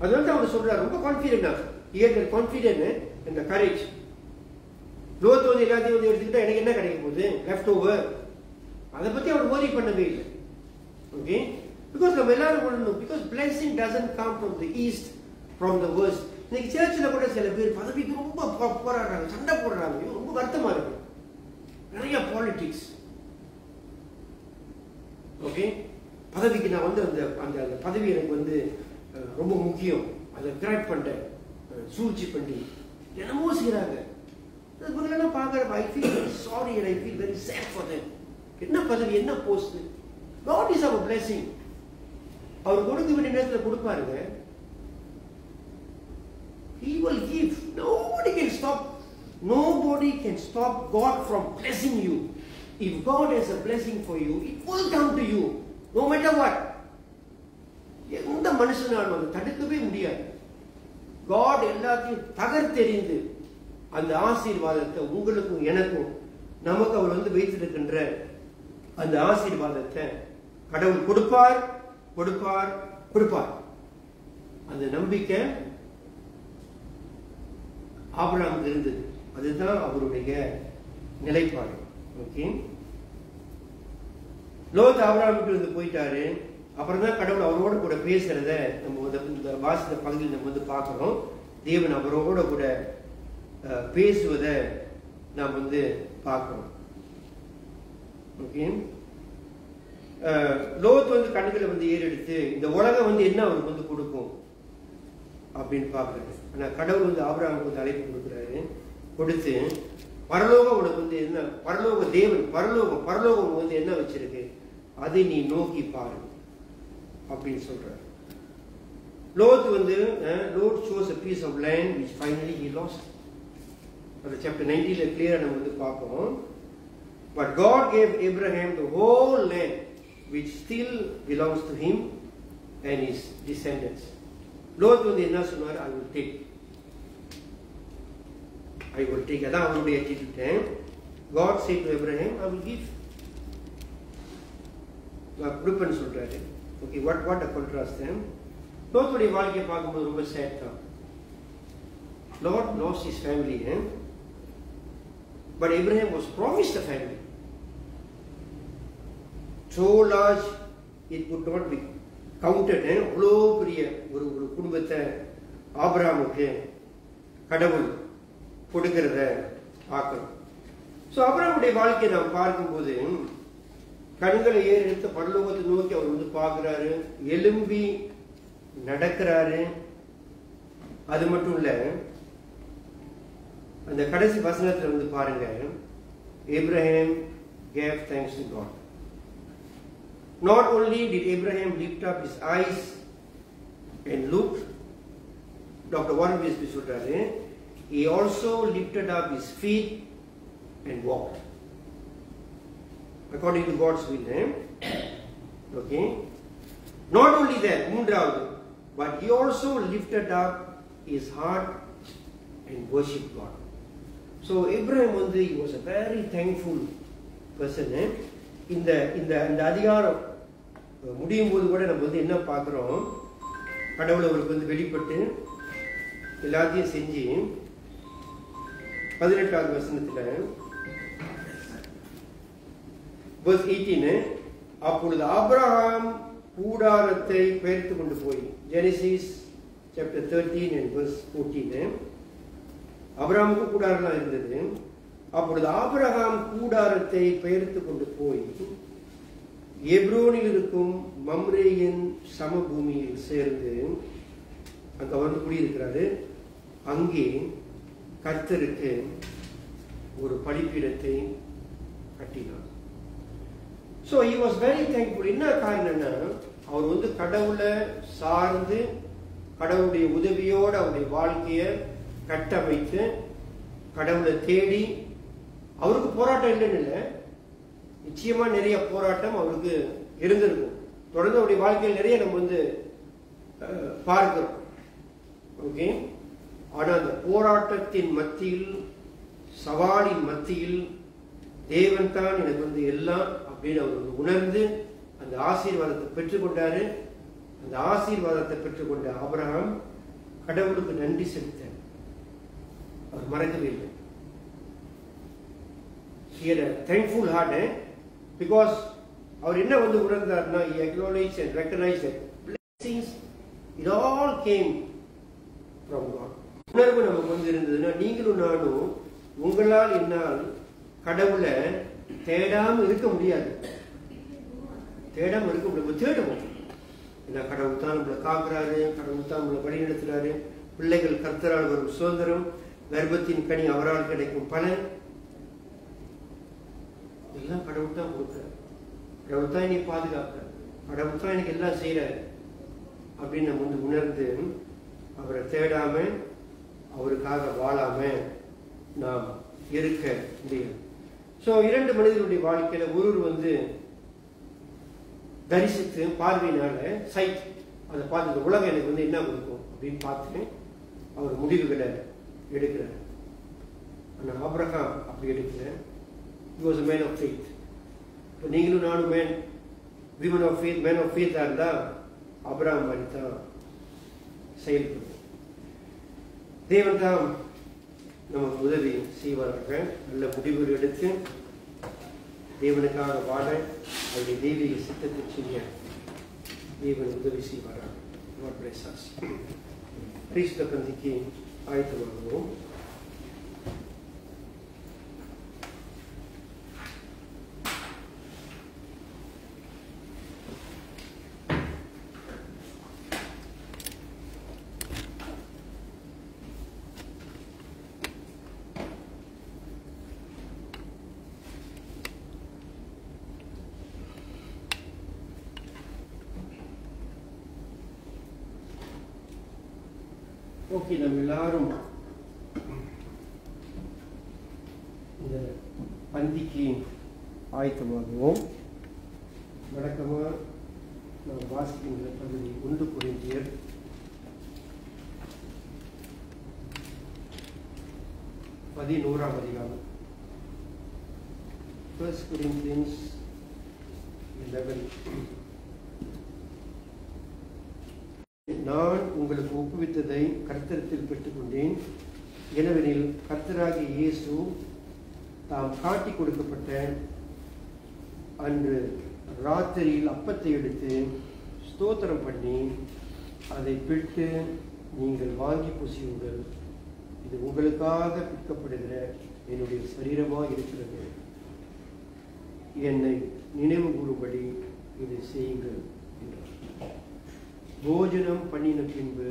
அதனால தான் அவர் சொல்றாரு ரொம்ப கான்ஃபிடென்ட் ஆகும் had the இந்த and courage வந்து எல்லாத்தையும் வந்து எடுத்துக்கிட்டா எனக்கு என்ன கிடைக்க போகுது? லெஃப்ட் ஓவர் அதை பத்தி அவர் ஓரி பண்ணவே இல்லை. ஓகே பிகாஸ் நம்ம எல்லாரும் பண்ணணும் because blessing doesn't come from the east from the worst இன்னைக்கு சர்ச்சில் கூட சில பேர் பதவிக்கு ரொம்ப போராடுறாங்க சண்டை போடுறாங்க. ரொம்ப வருத்தமா இருக்கு. நிறைய பாலிடிக்ஸ் ஓகே பதவிக்கு நான் வந்து அந்த அந்த அந்த பதவி எனக்கு வந்து ரொம்ப முக்கியம். அதை கிராக் பண்ணிட்டேன். சூழ்ச்சி பண்ணி. என்னமோ செய்கிறாங்க இவங்களெல்லாம் பார்க்குறப்ப I feel very sorry and I feel very sad for them என்ன பதவி என்ன post God is our blessing அவர் கொடுக்க வேண்டிய நேரத்தில் கொடுப்பாருங்க He will give. Nobody can stop. Nobody can stop God from blessing you. If God has a blessing for you, it will come to you. No matter what. எந்த மனுஷனாலும் அதை தடுக்கவே முடியாது God எல்லாத்தையும் தகர்த்தெறிந்து அந்த ஆசீர்வாதத்தை உங்களுக்கும் எனக்கும் நமக்கு அவர் வந்து வைத்திருக்கின்ற அந்த ஆசீர்வாதத்தை கடவுள் கொடுப்பார் கொடுப்பார் கொடுப்பார். அந்த நம்பிக்கை ஆபராமுக்கு இருந்தது. அதுதான் அவருடைய நிலைப்பாடு. ஓகே? லோத் ஆபராமுக்கு இருந்து போயிட்டாரு. அப்புறம் தான் கடவுள் அவரோட கூட பேசுறத நம்ம இந்த வாசித்த பகுதியில் நம்ம வந்து பார்க்கிறோம். தேவன் அவரோட கூட பேசுவதை நாம் வந்து பார்க்குறோம் ஓகே லோத் வந்து கண்களை வந்து ஏறெடுத்து இந்த உலகம் வந்து என்ன அவருக்கு வந்து கொடுக்கும்? அப்படின்னு பார்க்குறாரு ஆனா கடவுள் வந்து ஆபராமுக்கு வந்து அழைப்பு கொடுக்குறாரு. கொடுத்து பரலோகம் உனக்கு வந்து என்ன பரலோக தேவன் பரலோகம் பரலோகம் வந்து என்ன வச்சிருக்கு? அதை நீ நோக்கி பாரு. அப்படின்னு சொல்றாரு. லோத் வந்து Lot shows a piece of land which finally he lost அது சாப்டர் நைன்டீன்ல கிளியரா நம்ம வந்து பார்ப்போம் But God gave Abraham the whole land which still belongs to him and his descendants. Lot வந்து என்ன சொன்னார் ஐ will take I will take அதான் அவருடைய attitude God said to Abraham I will give கொடுப்பேன்னு சொல்றாரு okay what what a contrast லோத்துடைய வாழ்க்கையை பார்க்கும்போது ரொம்ப சேட் தான் Lot lost his family but Abraham was promised a family. So large it would not be counted. அவ்வளோ பெரிய ஒரு ஒரு குடும்பத்தை ஆபராமுக்கு கடவுள் கொடுக்கிறத பார்க்கணும். ஸோ அபராமுடைய வாழ்க்கையை நாம் பார்க்கும்போது கண்களை ஏறி எடுத்து பரலோகத்தை நோக்கி அவர் வந்து பார்க்குறாரு எலும்பி நடக்கிறாரு. அது மட்டும் இல்லை அந்த கடைசி வசனத்துல வந்து பாருங்க Abraham gave thanks to God not only did Abraham lift up his eyes and looked doctor Warren PSP சொல்றாரு he also lifted up his feet and walked according to God's will eh? okay not only that மூன்றாவது but he also lifted up his heart and worshiped God So Ibrahim வந்து he was a very thankful person eh? இந்த இந்த இந்த அதிகாரம் முடியும் போது கூட நம்ம வந்து என்ன பார்க்குறோம்? கடவுள் அவருக்கு வந்து வெளிப்பட்டு எல்லாத்தையும் செஞ்சு பதினெட்டாவது வசனத்தில் பஸ் எயிட்டீனு அப்பொழுது ஆப்ரஹாம் கூடாரத்தை பெயர்த்து கொண்டு போய் Genesis chapter thirteen and verse fourteen ஆபிரகாமுக்கு கூடாரெல்லாம் இருந்தது. அப்பொழுது ஆபிரகாம் கூடாரத்தை பெயர்த்து கொண்டு போய் எப்ரோனில் இருக்கும் மம்ரேயின் சமபூமியில் சேர்ந்து அங்க வந்து குடியிருக்கிறாரு. அங்கே கர்த்தருக்கு ஒரு பலிப்பீடத்தை கட்டினார். So he was very thankful என்ன காரணம்னா அவர் வந்து கடவுளை சார்ந்து கடவுளுடைய உதவியோடு அவருடைய வாழ்க்கையை கட்டமைத்து கடவுளை தேடி அவருக்கு போராட்டம் இல்லைன்னு இல்லை. நிச்சயமா நிறைய போராட்டம் அவருக்கு இருந்திருக்கும். தொடர்ந்து அவருடைய வாழ்க்கையில் நிறைய நம்ம வந்து பார்க்கிறோம். ஓகே? ஆனால் அந்த போராட்டத்தின் மத்தியில் சவாலின் மத்தியில் தேவன் தான் எனக்கு வந்து எல்லாம் அப்படின்னு அவர் உணர்ந்து அந்த ஆசீர்வாதத்தை பெற்றுக்கொண்டாரு அந்த ஆசீர்வாதத்தை பெற்றுக்கொண்ட ஆபிரகாம் கடவுளுக்கு நன்றி செலுத்தார் அவர் மறக்கவே இல்லை. தேங்க்ஃபுல் ஹார்ட் பிகாஸ் அவர் என்ன வந்து உணர்ந்தார்னா he acknowledged and recognized that blessings it all came உணர்வு நமக்கு வந்து இருந்ததுன்னா நீங்களும் நானும் உங்களால் என்னால் கடவுளை தேடாம இருக்க முடியாது. தேடாம இருக்க முடியாது. தேடுவோம். ஏன்னா கடவுள் தான் நம்மளை காக்குறாரு கடவுள் தான் நம்மளை வழி நடத்துறாரு பிள்ளைகள் கர்த்தரால் வரும் சுதந்திரம். கர்ப்பத்தின் கனி அவரால் கிடைக்கும் பலன். எல்லாம் கடவுள் தான் கொடுக்குறாரு. கடவுள் தான் என்னை பாதுகாக்கிறார். கடவுள் தான் எனக்கு எல்லாம் செய்யறாரு அப்படின்னு நம்ம வந்து உணர்ந்து அவரை தேடாம அவருக்காக வாழாம நாம் இருக்க முடியும். ஸோ இரண்டு மனிதர்களுடைய வாழ்க்கையில ஒருவர் வந்து தரிசித்து பார்வையினால சைட் அதை பார்த்து உலகம் எனக்கு வந்து என்ன கொடுக்கும் அப்படின்னு பார்த்து அவர் முடிவுகளை எடுக்கிறார் ஆனால் ஆப்ரஹாம் அப்படி எடுக்கிறேன். It was a man of இப்போ நீங்களும் நானும் man women of faith man of ஃபேத்தாக இருந்தால் அபிராம் மாதிரி தான் செயல்படும். தேவன் தான் நமக்கு உதவி செய்வார்கள். நல்ல முடிவுகள் எடுத்து தேவனுக்காக வாழ அவருடைய தெய்வீக சித்தத்தை செய்ய தேவன் உதவி செய்வார்கள் God bless us. கிறிஸ்த பந்திக்கு ஆயத்தமாகவும் நோக்கி நம்ம எல்லாரும் இந்த பந்திக்கு ஆயத்தமாகுவோம். வழக்கமாக நாம் வாசிக்கின்ற பகுதி ஒன்று குறைந்தியர். பதினோராம் அதிகாரம். ஃபர்ஸ்ட் Corinthians 11 நான் உங்களுக்கு ஒப்புவித்ததை கர்த்தரத்தில் பெற்றுக்கொண்டேன். எனவெனில் கர்த்தராகிய இயேசு தாம் காட்டி கொடுக்கப்பட்ட அன்று ராத்திரியில் அப்பத்தை எடுத்து ஸ்தோத்திரம் பண்ணி அதை பிட்டு நீங்கள் வாங்கி புசியுங்கள். இது உங்களுக்காக பிற்கப்படுகிற என்னுடைய சரீரமாக இருக்கிறது. என்னை நினைவு கூறும்படி இதை செய்யுங்கள் என்றார். போஜனம் பண்ணின பின்பு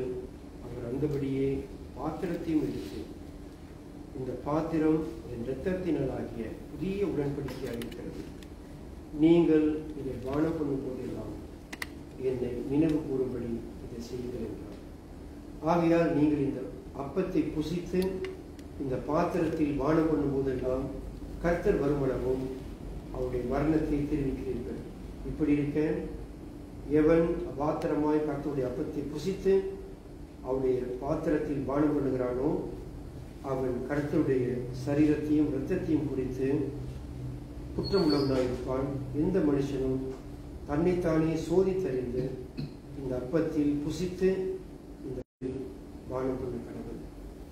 அவர் அந்தபடியே பாத்திரத்தையும் எடுத்து இந்த பாத்திரம் என் இரத்தத்தினராகிய புதிய உடன்படிக்கையாக இருக்கிறது நீங்கள் இதை பானம் பண்ணும் போதெல்லாம் என்னை நினைவு கூறும்படி இதை செய்யுங்கள் என்றார். ஆகையால் நீங்கள் இந்த அப்பத்தை புசித்து இந்த பாத்திரத்தில் பானம் பண்ணும் போதெல்லாம் கர்த்தர் வருமளவும் அவருடைய மரணத்தை தெரிவிக்கிறீர்கள். இப்படி இருக்க எவன் அபாத்திரமாய் கர்த்தருடைய அப்பத்தை புசித்து அவருடைய பாத்திரத்தில் பானம் அவன் கருத்துடைய சரீரத்தையும் இரத்தத்தையும் குறித்து குற்றமுள்ளவனாயிருப்பான். எந்த மனுஷனும் தன்னைத்தானே சோதித்தறிந்து இந்த அப்பத்தில் புசித்து இந்த பானம் பண்ண கடவுள்.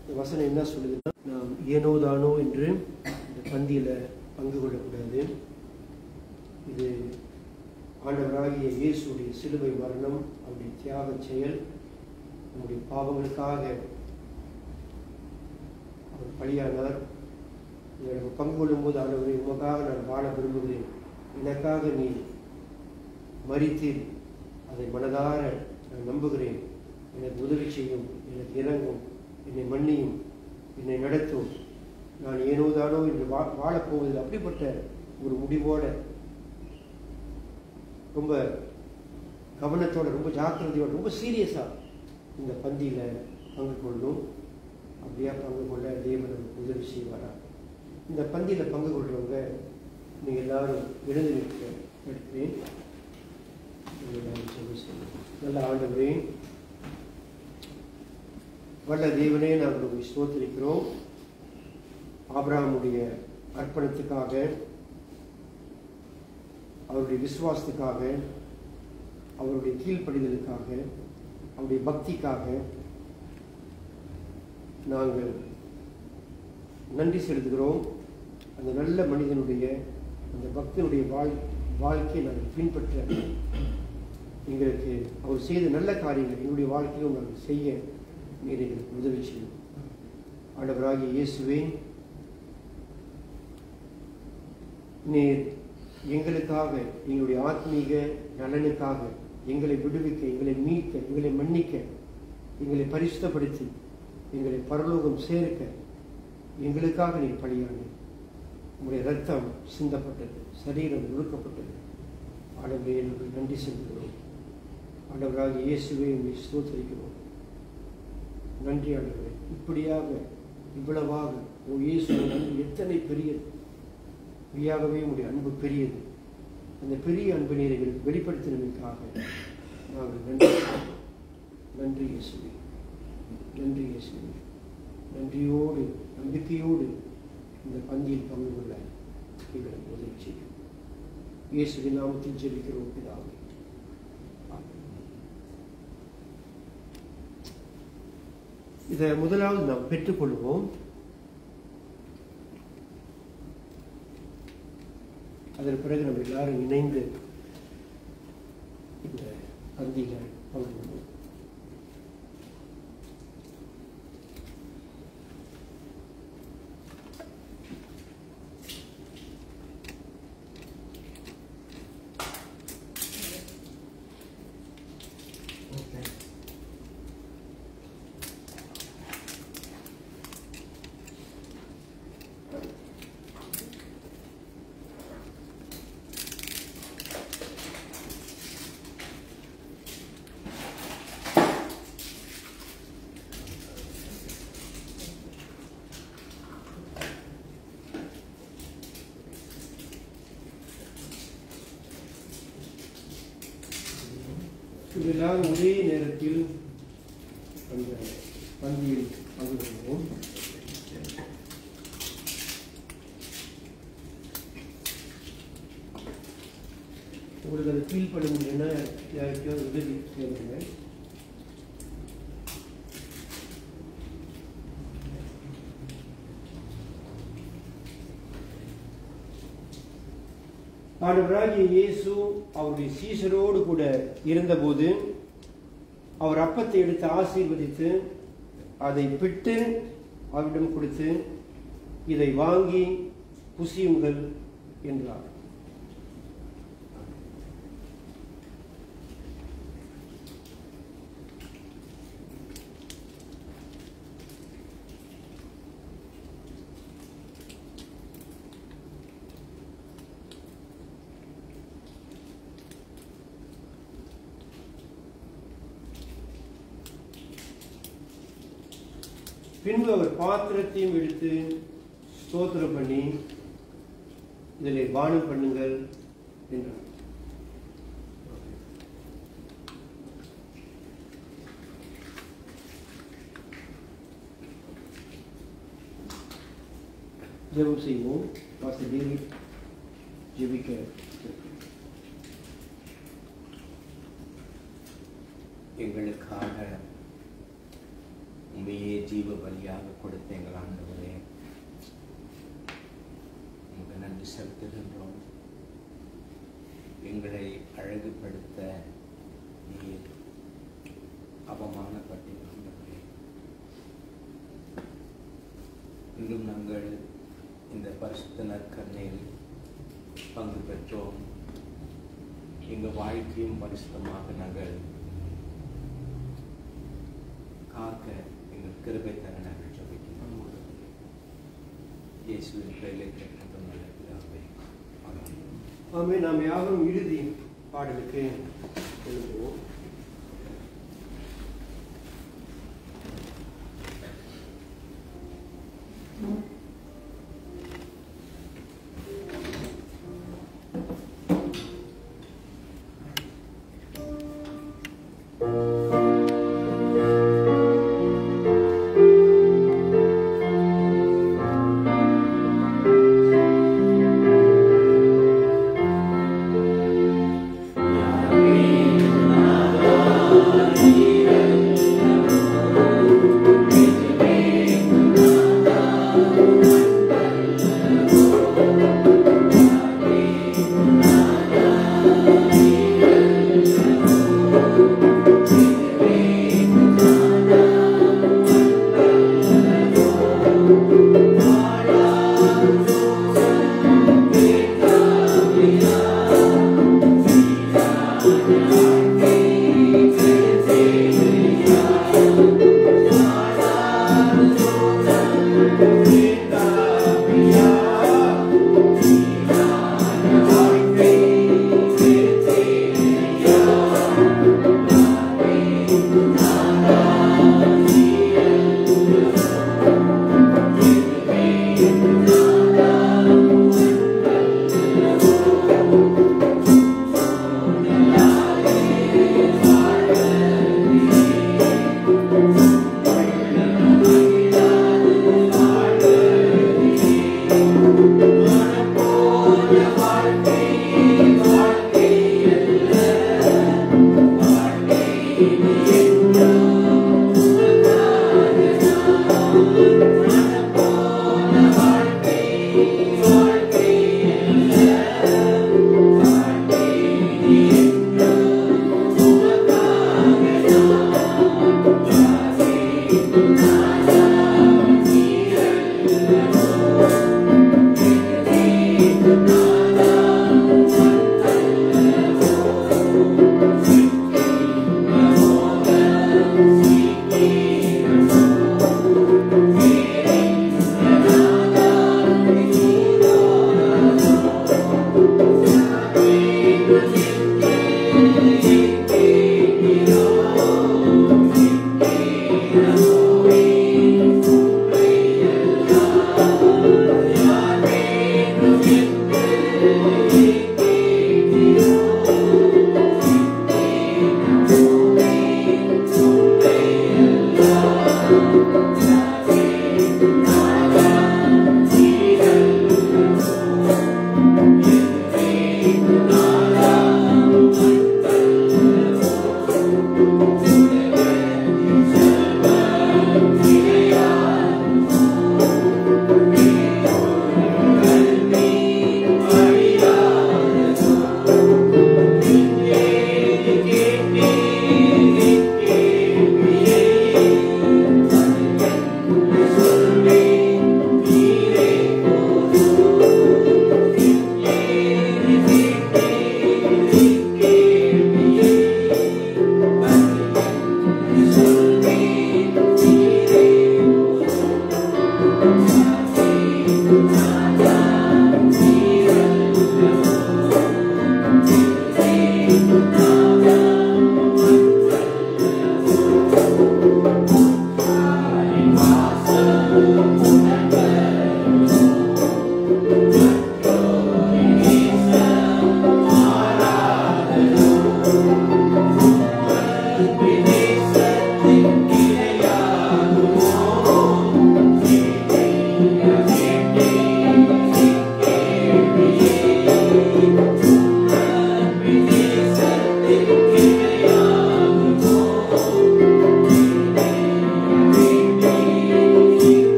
இந்த வசனம் என்ன சொல்லுதுன்னா நாம் ஏனோ தானோ என்று இந்த பந்தியில பங்கு கொள்ளக்கூடாது. இது ஆண்டவராகிய இயேசுடைய சிலுவை மரணம் அவருடைய தியாக செயல் நம்முடைய பாவங்களுக்காக அவர் பலியானார் எனக்கு பங்கு கொள்ளும்போது ஆண்டவரை உமக்காக நான் வாழ விரும்புகிறேன். எனக்காக நீ மறித்தீர் அதை மனதார நான் நம்புகிறேன். எனக்கு உதவி செய்யும் எனக்கு இறங்கும் என்னை மன்னியும் என்னை நடத்தும். நான் ஏனோ தானோ என்று வா வாழப்போவதில் அப்படிப்பட்ட ஒரு முடிவோட ரொம்ப கவனத்தோட ரொம்ப ஜாக்கிரதையோட ரொம்ப சீரியஸாக இந்த பந்தியில் பங்கு கொள்ளும். அப்படியா பங்கு கொள்ள தேவன் நமக்கு உதவி செய்வாரா? இந்த பந்தியில் பங்கு கொள்றவங்க நீங்கள் எல்லாரும் எழுந்து நிற்க எடுப்பேன் நல்ல ஆண்டவரே வல்ல தேவனே நாங்கள் உங்களை ஸ்தோத்திரிக்கிறோம். ஆபிரகாமுடைய அர்ப்பணத்துக்காக அவருடைய விசுவாசத்துக்காக அவருடைய கீழ்ப்படிதலுக்காக அவருடைய பக்திக்காக நாங்கள் நன்றி செலுத்துகிறோம். அந்த நல்ல மனிதனுடைய அந்த பக்தனுடைய வாழ் வாழ்க்கையை நாங்கள் பின்பற்ற எங்களுக்கு அவர் செய்த நல்ல காரியங்கள் எங்களுடைய வாழ்க்கையிலும் நாங்கள் செய்ய நீர் எங்களுக்கு உதவி செய்யும். ஆண்டவராகிய இயேசுவே நீர் எங்களுக்காக எங்களுடைய ஆத்மீக நலனுக்காக எங்களை விடுவிக்க எங்களை மீட்க எங்களை மன்னிக்க எங்களை பரிசுத்தப்படுத்தி எங்களை பரலோகம் சேர்க்க எங்களுக்காக நீ பலியான உங்களுடைய ரத்தம் சிந்தப்பட்டது சரீரம் ஒழுக்கப்பட்டது ஆண்டவரே நாங்கள் நன்றி செலுத்துகிறோம். ஆண்டவராக இயேசுவே உங்களை ஸ்தோத்தரிக்கிறோம். நன்றி ஆண்டவரே. இப்படியாக இவ்வளவாக ஓ இயேசுவின் அன்பு எத்தனை பெரியது. மெய்யாகவே உங்களுடைய அன்பு பெரியது. அந்த பெரிய அன்பு நீரை எங்களுக்கு நாங்கள் நன்றி நன்றி இயேசுவே. நன்றி இயேசுவே. நன்றியோடு நம்பிக்கையோடு இந்த பந்தியில் பங்கு கொள்ள எங்களுக்கு உதவி செய்யும். இயேசுவின் நாமத்தில் ஜெபிக்கிறோம் பிதாவே. இதை முதலாவது நாம் பெற்றுக்கொள்வோம். அதன் பிறகு நம்ம எல்லாரும் இணைந்து இந்த பந்தியில பங்கு கொள்வோம் இதெல்லாம் ஒரே நேரத்தில் அந்த பந்தியில் பங்கு கொள்வோம் உங்களுக்கு அதை ஃபீல் பண்ண முடியும்னா யாருக்கையாவது உதவி கேளுங்க ஆண்டவராகிய இயேசு அவருடைய சீசரோடு கூட இருந்தபோது அவர் அப்பத்தை எடுத்து ஆசீர்வதித்து அதை பிட்டு அவரிடம் கொடுத்து இதை வாங்கி புசியுங்கள் என்றார் பின்பு அவர் பாத்திரத்தையும் எடுத்து ஸ்தோத்திரம் பண்ணி இதில் பானம் பண்ணுங்கள் என்றார். ஜெபம் செய்வோம். பாஸ்டர் டேவிட் ஜெபிக்க எங்களுக்காக உண்மையே ஜீவ பலியாக கொடுத்த எங்கள் ஆண்டவரே உங்களுக்கு நன்றி செலுத்துகின்றோம் எங்களை அழகுபடுத்த நீர் அவமானப்பட்டீர் இன்றும் நாங்கள் இந்த பரிசுத்த நற்கண்ணில் பங்கு பெற்றோம். எங்கள் வாழ்க்கையும் பரிசுத்தமாக நாங்கள் காக்க எங்கள் கிருபை தர நாங்கள் ஜபிக்கிறோம். இயேசுவின் பெயரிலே கேட்கின்றோம் நல்ல பிதாவே ஆமே நாம் யாரும் இறுதியும் பாடலுக்கு எழுதுவோம்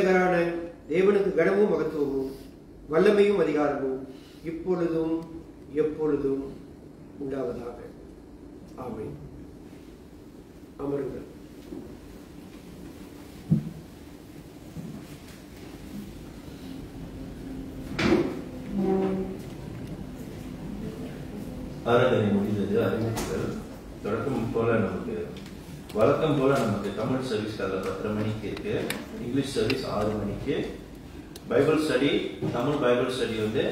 இரட்சகரான தேவனுக்கு கனமும் மகத்துவமும் வல்லமையும் அதிகாரமும் இப்பொழுதும் எப்பொழுதும் உண்டாவதாக. ஆமை அமருங்கள். ஆராதனை முடிந்தது அறிவிப்புகள். தொடக்கம் போல நமக்கு வழக்கம் போல நமக்கு தமிழ் சர்வீஸ் காலைல பத்தரை மணிக்கு இருக்கு. இங்கிலீஷ் சர்வீஸ் ஆறு மணிக்கு. Bible study Tamil Bible study வந்து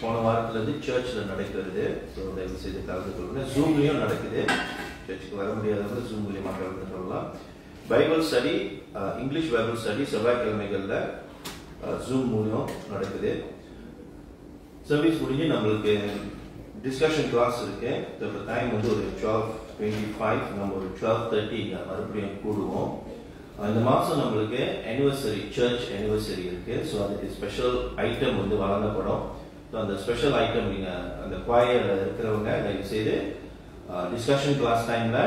போன வாரத்துல இருந்து சர்ச்சில் நடக்கிறது. ஸோ தயவு செய்து கலந்து கொள்ளுங்க. ஜூம்லயும் நடக்குது. சர்ச்சுக்கு வர முடியாதவங்க ஜூம் மூலியமாக கலந்து கொள்ளலாம். Bible study English Bible study செவ்வாய்க்கிழமைகள்ல uh, Zoom மூலியம் நடக்குது. சர்வீஸ் முடிஞ்சு நம்மளுக்கு டிஸ்கஷன் கிளாஸ் இருக்கு. டைம் வந்து ஒரு டுவெல் டுவெண்ட்டி ஃபைவ் நம்ம ஒரு டுவெல் தேர்ட்டி மறுபடியும் கூடுவோம். இந்த மாதம் நம்மளுக்கு anniversary சர்ச் anniversary இருக்கு. ஸோ அதுக்கு ஸ்பெஷல் ஐட்டம் வந்து வழங்கப்படும். ஸோ அந்த ஸ்பெஷல் ஐட்டம் நீங்கள் அந்த குவாயர் இருக்கிறவங்க தயவு செய்து டிஸ்கஷன் கிளாஸ் டைமில்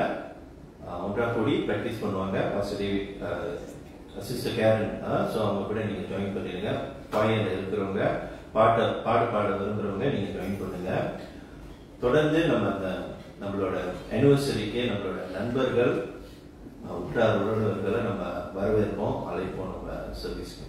ஒன்றா கூடி ப்ராக்டிஸ் பண்ணுவாங்க. வசதி சிஸ்டர் கேரன் ஸோ அவங்க கூட நீங்கள் ஜாயின் பண்ணிடுங்க குவாயரில் இருக்கிறவங்க பாட்டை பாடு பாட விரும்புகிறவங்க நீங்கள் ஜாயின் பண்ணுங்க. தொடர்ந்து நம்ம அந்த நம்மளோட anniversary-க்கு நம்மளோட நண்பர்கள் உற்றார் உறவினர்களை நம்ம வரவேற்போம் அழைப்போம் நம்ம சர்வீஸ்க்கு